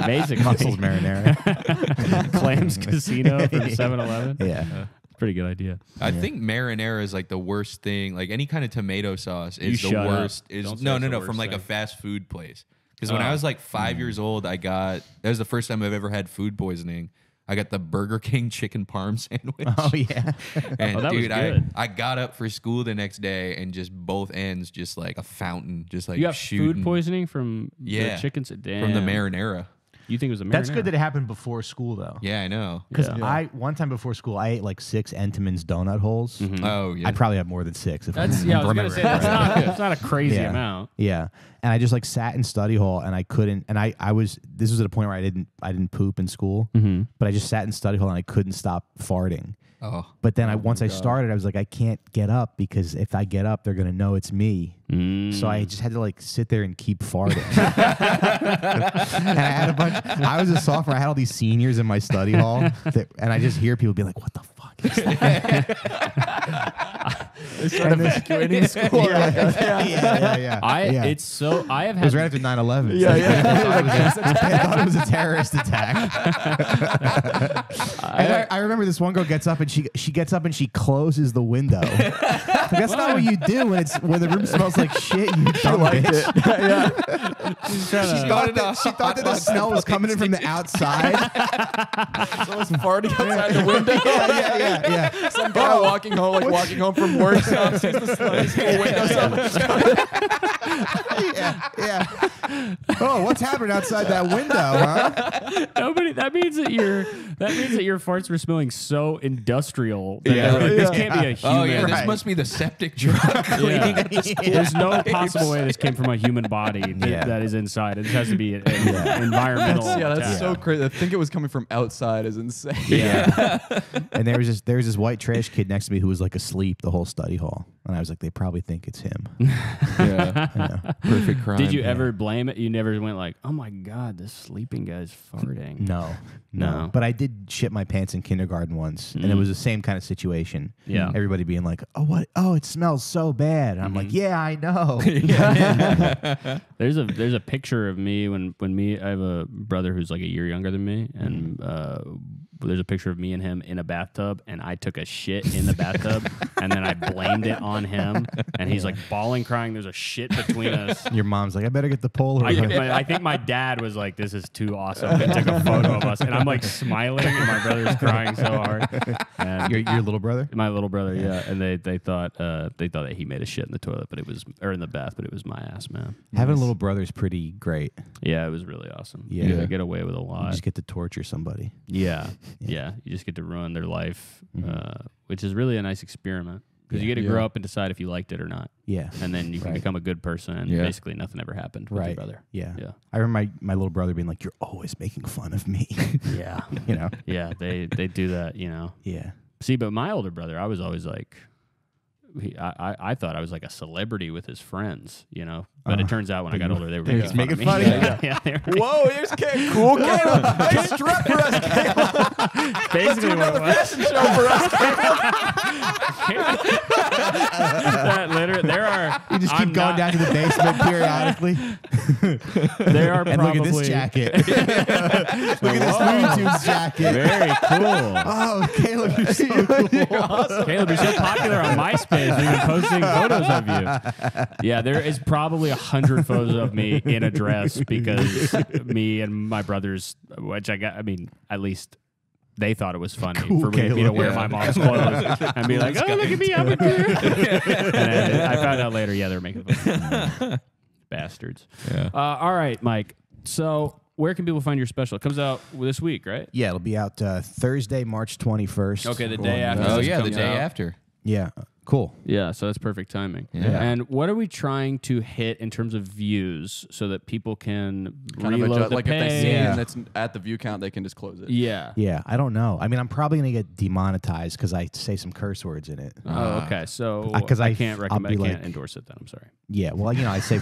Basically, Mussels marinara. Clams Casino from 7-Eleven. yeah. Pretty good idea. I think marinara is like the worst thing. Like any kind of tomato sauce is You the shut up. worst. Is Don't no, no, no. From like a fast food place. Because when I Oh. was like five mm. years old, I got that was the first time I've ever had food poisoning. I got the Burger King chicken parm sandwich. Oh, yeah. And Oh, that was dude, I, good. I got up for school the next day and just both ends just like a fountain, just like You got shooting food poisoning from Yeah. the chicken? Damn. from the marinara. You think it was a marinara? That's good that it happened before school, though. Yeah, I know. Because Yeah. I one time before school, I ate like six Entenmann's donut holes. Oh yeah. I'd probably have more than six. If That's I yeah. I was gonna remember say that's right. not, that's not a crazy Yeah. amount. Yeah, and I just like sat in study hall, and I couldn't. And I I was this was at a point where I didn't I didn't poop in school, Mm-hmm. but I just sat in study hall and I couldn't stop farting. oh. But then I once I started, I was like, I can't get up because if I get up, they're gonna know it's me. Mm. So I just had to like sit there and keep farting. and I had a bunch. I was a sophomore. I had all these seniors in my study hall, that, and I just hear people be like, "What the fuck?" Is that? They started evacuating school. yeah, yeah, yeah, yeah. I yeah. it's so I have Had, It was right after 9-11. Yeah, So yeah. I, thought it was a, I thought it was a terrorist attack. and I, I remember this one girl gets up and she she gets up and she closes the window. Like, That's not what you do when it's when the room smells like shit. You dumb bitch. she's trying She to- thought, that, she thought that the smell was coming in from the outside. Someone's farting outside the window. yeah, yeah, yeah. Some guy oh. walking home, like walking home from work, sees the, sees the windows up. yeah, yeah. oh, what's happening outside that window, huh? Nobody. That means that your that means that your farts were smelling so industrial. That Yeah. they like, this can't be a oh, human. Oh yeah, this Right. must be the septic truck cleaning Yeah. up the. There's no possible way this came from a human body that, Yeah. that is inside. It has to be an, an environmental. That's, yeah, that's attack. so crazy. I think it was coming from outside is insane. Yeah. And there was this there was this white trash kid next to me who was like asleep the whole study hall, and I was like, they probably think it's him. yeah. Perfect crime. Did you ever blame it? You never went like, "Oh my god, this sleeping guy's farting." No, no, No. But I did shit my pants in kindergarten once, and it was mm. the same kind of situation. Yeah. Mm. everybody being like, "Oh, what? Oh, it smells so bad." And I'm like, mm-hmm. "Yeah, I know." There's a there's a picture of me when when me I have a brother who's like a year younger than me, and mm-hmm. uh, there's a picture of me and him in a bathtub, and I took a shit in the bathtub, and then I blamed it on him, and he's like bawling, crying. There's a shit between us. Your mom's like, "I better get the Polaroid." I, my- I think my dad was like, "This is too awesome." And took a photo of us, and I'm like smiling, and my brother's crying so hard. And your, your little brother. my little brother, yeah, and they they thought uh, they thought that he made a shit in the toilet, but it was or in the bath, but it was my ass, man. Having a little brother is pretty great. Yeah, it was really awesome. Yeah. you get away with a You lot. just get to torture somebody. Yeah, yeah. You just get to ruin their life, Mm-hmm. uh, which is really a nice experiment because you get to Yeah. grow up and decide if you liked it or not, Yeah, and then you can Right. become a good person. And Yeah. basically, nothing ever happened with your right. brother. Yeah. Yeah. I remember my, my little brother being like, "You're always making fun of me." Yeah, you know. yeah. They they do that, you know. Yeah. See, but my older brother, I was always like, he, I, I I thought I was like a celebrity with his friends, you know. But Uh-huh. it turns out when I got older, they were they making, just making me. fun of you. Yeah, yeah, they were Whoa, here's Caleb. Cool, Caleb. Nice strap for us, Caleb. basically what it was. Fashion show for us. that literally, there are. You just I'm keep going not- down to the basement periodically. There are and look at this jacket. look at this Looney Tunes jacket. Very cool. Oh, Caleb, you're so cool. Awesome. Caleb, you're so popular on MySpace. We've been posting photos of you. Yeah, there is probably a hundred photos of me in a dress because me and my brothers, which I got, I mean, at least they thought it was funny Cool, for me, me to wear Yeah. my mom's clothes and be like, "Oh, look at me, I'm a girl." and then I found out later, yeah, they're making fun. Bastards. Yeah. Uh, all right, Mike. So, where can people find your special? It comes out this week, right? Yeah, it'll be out uh, Thursday, March 21st. Okay, the day after. Oh yeah, the day out. after. Yeah, cool. Yeah, so that's perfect timing. Yeah. And what are we trying to hit in terms of views so that people can Kind of reload adjust, the like if they see? Yeah. it and it's at the view count, they can just close it. Yeah. Yeah, I don't know. I mean, I'm probably going to get demonetized because I say some curse words in it. Oh, okay. So because I I- can't recommend. I can't like- endorse it. Then I'm sorry. Yeah, well, you know, I say,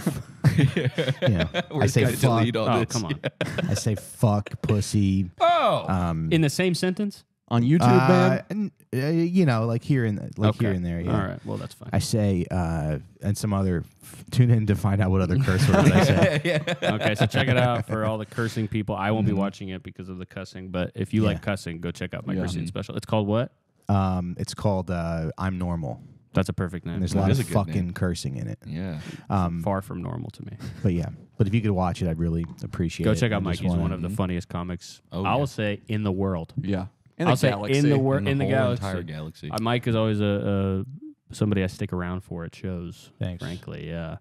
you know, I say fuck, all Oh, this? come on. I say fuck, pussy. Oh. Um, In the same sentence. On YouTube, uh, man. and, uh, you know, like here and like okay. here and there. Yeah. All right. Well, that's fine. I say, uh, and some other. F- tune in to find out what other curse words I say. okay, so check it out for all the cursing people. I won't be watching it because of the cussing, but if you like Mm-hmm. Yeah. cussing, go check out my Yeah. Recine special. It's called what? Um, it's called uh, "I'm Normal," That's a perfect name. and there's a lot is of a good fucking name. cursing in it. yeah. Um, Far from normal to me. but yeah, but if you could watch it, I'd really appreciate it. Go it. check I out Mike. He's wanna- one of the funniest comics. Oh, I yeah. will say in the world. Yeah. In I'll the say galaxy. in the world in the, whole galaxy. entire galaxy. Uh, Mike is always a, a somebody I stick around for at shows. Thanks. Frankly, yeah.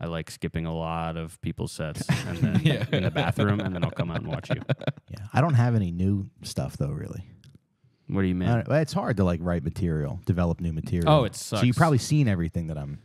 I like skipping a lot of people's sets and then Yeah. in the bathroom, and then I'll come out and watch you. Yeah, I don't have any new stuff though, really. What do you I mean? don't- it's hard to like write material, develop new material. Oh, it So you've sucks. probably seen everything that I'm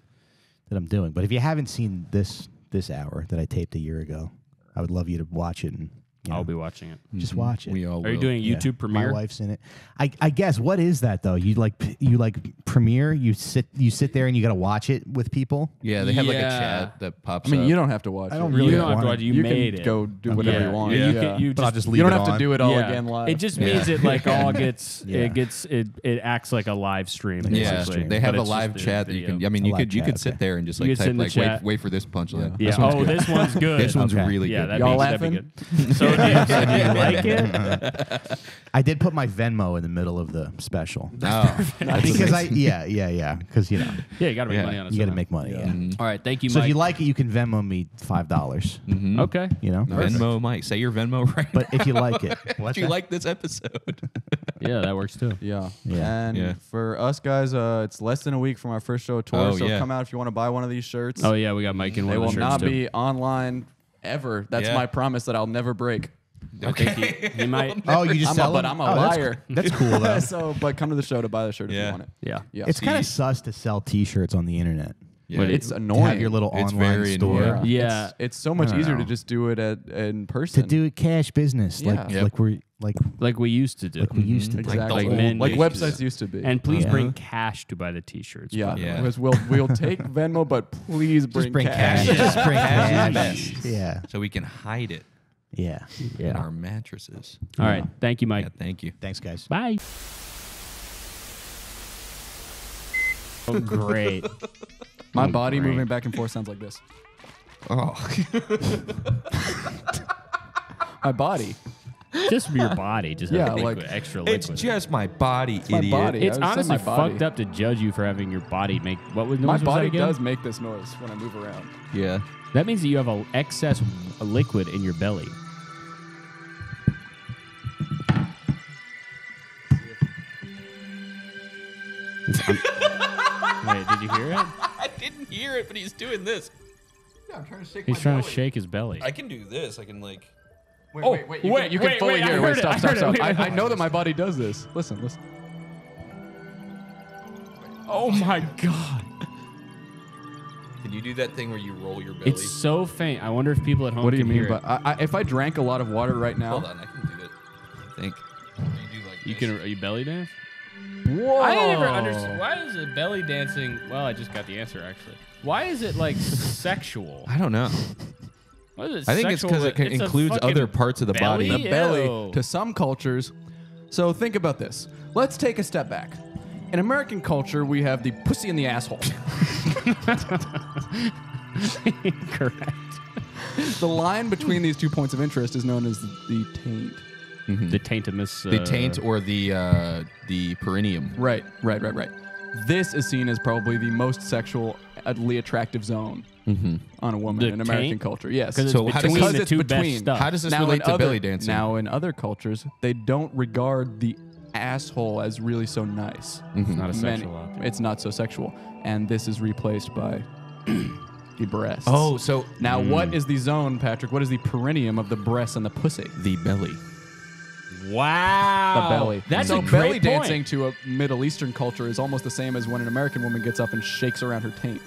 that I'm doing. But if you haven't seen this this hour that I taped a year ago, I would love you to watch it and you know, I'll be watching it. just mm-hmm. watch it. We all Are you will. doing Yeah. YouTube premiere? My wife's in it. I, I guess what is that though? You like you like premiere? You sit you sit there and you got to watch it with people. Yeah, they have like a chat that pops up. I mean, up. you don't have to watch I don't really you don't have to wanna- watch it. You, You made can it. go do whatever Yeah. you want. Yeah, you can- you But just- just leave You don't it have on. to do it all Yeah. again live. It just Yeah. means it like all gets Yeah. it gets it it acts like a live stream. yeah, they have a live chat that you can. I mean, you could you could sit there and just like type in the like wait chat. wait for this punchline. Yeah. This one's oh, good. this one's good. This one's really good. that'd Y'all that'd be laughing? good. So, do you, so do you like it? I did put my Venmo in the middle of the special Oh, because I yeah yeah yeah because you know Yeah, you got to make Yeah. money on it. you got to somehow. make money. Yeah. Mhm. All right, thank you, So Mike. if you like it, you can Venmo me five dollars. Mhm. okay. You know, Venmo, Mike. Say your Venmo right. But if you like it, Do you like this episode? Yeah, that works too. Yeah. Yeah. And Yeah. for us guys, uh, it's less than a week from our first show tour. Oh, so yeah. come out if you want to buy one of these shirts. Oh yeah, we got Mike in one they of the will shirts not too. be online ever. That's Yeah. my promise that I'll never break. I think he, he might. Oh, you just I'm sell a, but? I'm a Oh, liar. That's, cool though. so, but come to the show to buy the shirt if Yeah. you want it. Yeah. Yeah, it's kind of sus to sell T-shirts on the internet. Yeah. But it's To annoying. have your little It's online very store. annoying. Yeah. It's, it's so much easier know. to just do it at in person. To person. do cash business, like Yep. like we're like Like we used to do. like we mm-hmm. used to. do. exactly Like the like, old days. websites used to be. And please Yeah. bring cash to buy the T-shirts. yeah, by. Yeah. because we'll we'll take Venmo, but please bring, Just bring cash. cash. Just bring Cash cash. best. Yeah, so we can hide it yeah. in our mattresses. All right. Thank you, Mike. Yeah, thank you. Thanks, guys. Bye. Oh, great. My Oh, body great. moving back and forth sounds like this. Oh, My body. Just your body. Just Yeah, yeah, liquid, like- extra liquid. it's just my body, my idiot. body. It's I was honestly my body. fucked up to judge you for having your body make what was My noise was that body again? does make this noise when I move around. Yeah. That means that you have a excess w- liquid in your belly. Did you hear it? I didn't hear it, but he's doing this. Yeah, I'm trying to shake He's trying to shake his belly. I can do this. I can like. Wait, Oh, wait, wait. You wait, can, you can fully wait, hear. heard Wait, it, stop, I stop, heard it, stop. I, I know that my body does this. Listen, listen. oh my god. Can you do that thing where you roll your belly? It's so faint. I wonder if people at home What do you can mean? hear But. I, I, if I drank a lot of water right now, Hold on, I can do it. I think. You do like. You can are you belly dance? Whoa! I never understood why is it belly dancing? Well, I just got the answer actually. Why is it like sexual? I don't know. What is it I think it's sexual 'cause it can- it's a includes fucking other parts of the body. the belly Ew. to some cultures. So think about this. Let's take a step back. In American culture, we have the pussy and the asshole. Correct. the line between these two points of interest is known as the, the taint. The taintimus. Uh, The taint or the uh, the perineum. Right, right, right, right. This is seen as probably the most sexually attractive zone on a woman The in American taint? culture. Yes. 'Cause it's So how does- between Because the it's two between. best stuff. How does this now relate in to other, belly dancing? Now, in other cultures, they don't regard the asshole as really so nice. It's not a Men- sexual object. it's not so sexual, and this is replaced by the breasts. Oh, so now what is the zone, Patrick? What is the perineum of the breast and the pussy? the belly. Wow. The belly. That's so a great belly point. dancing to a Middle Eastern culture is almost the same as when an American woman gets up and shakes around her taint.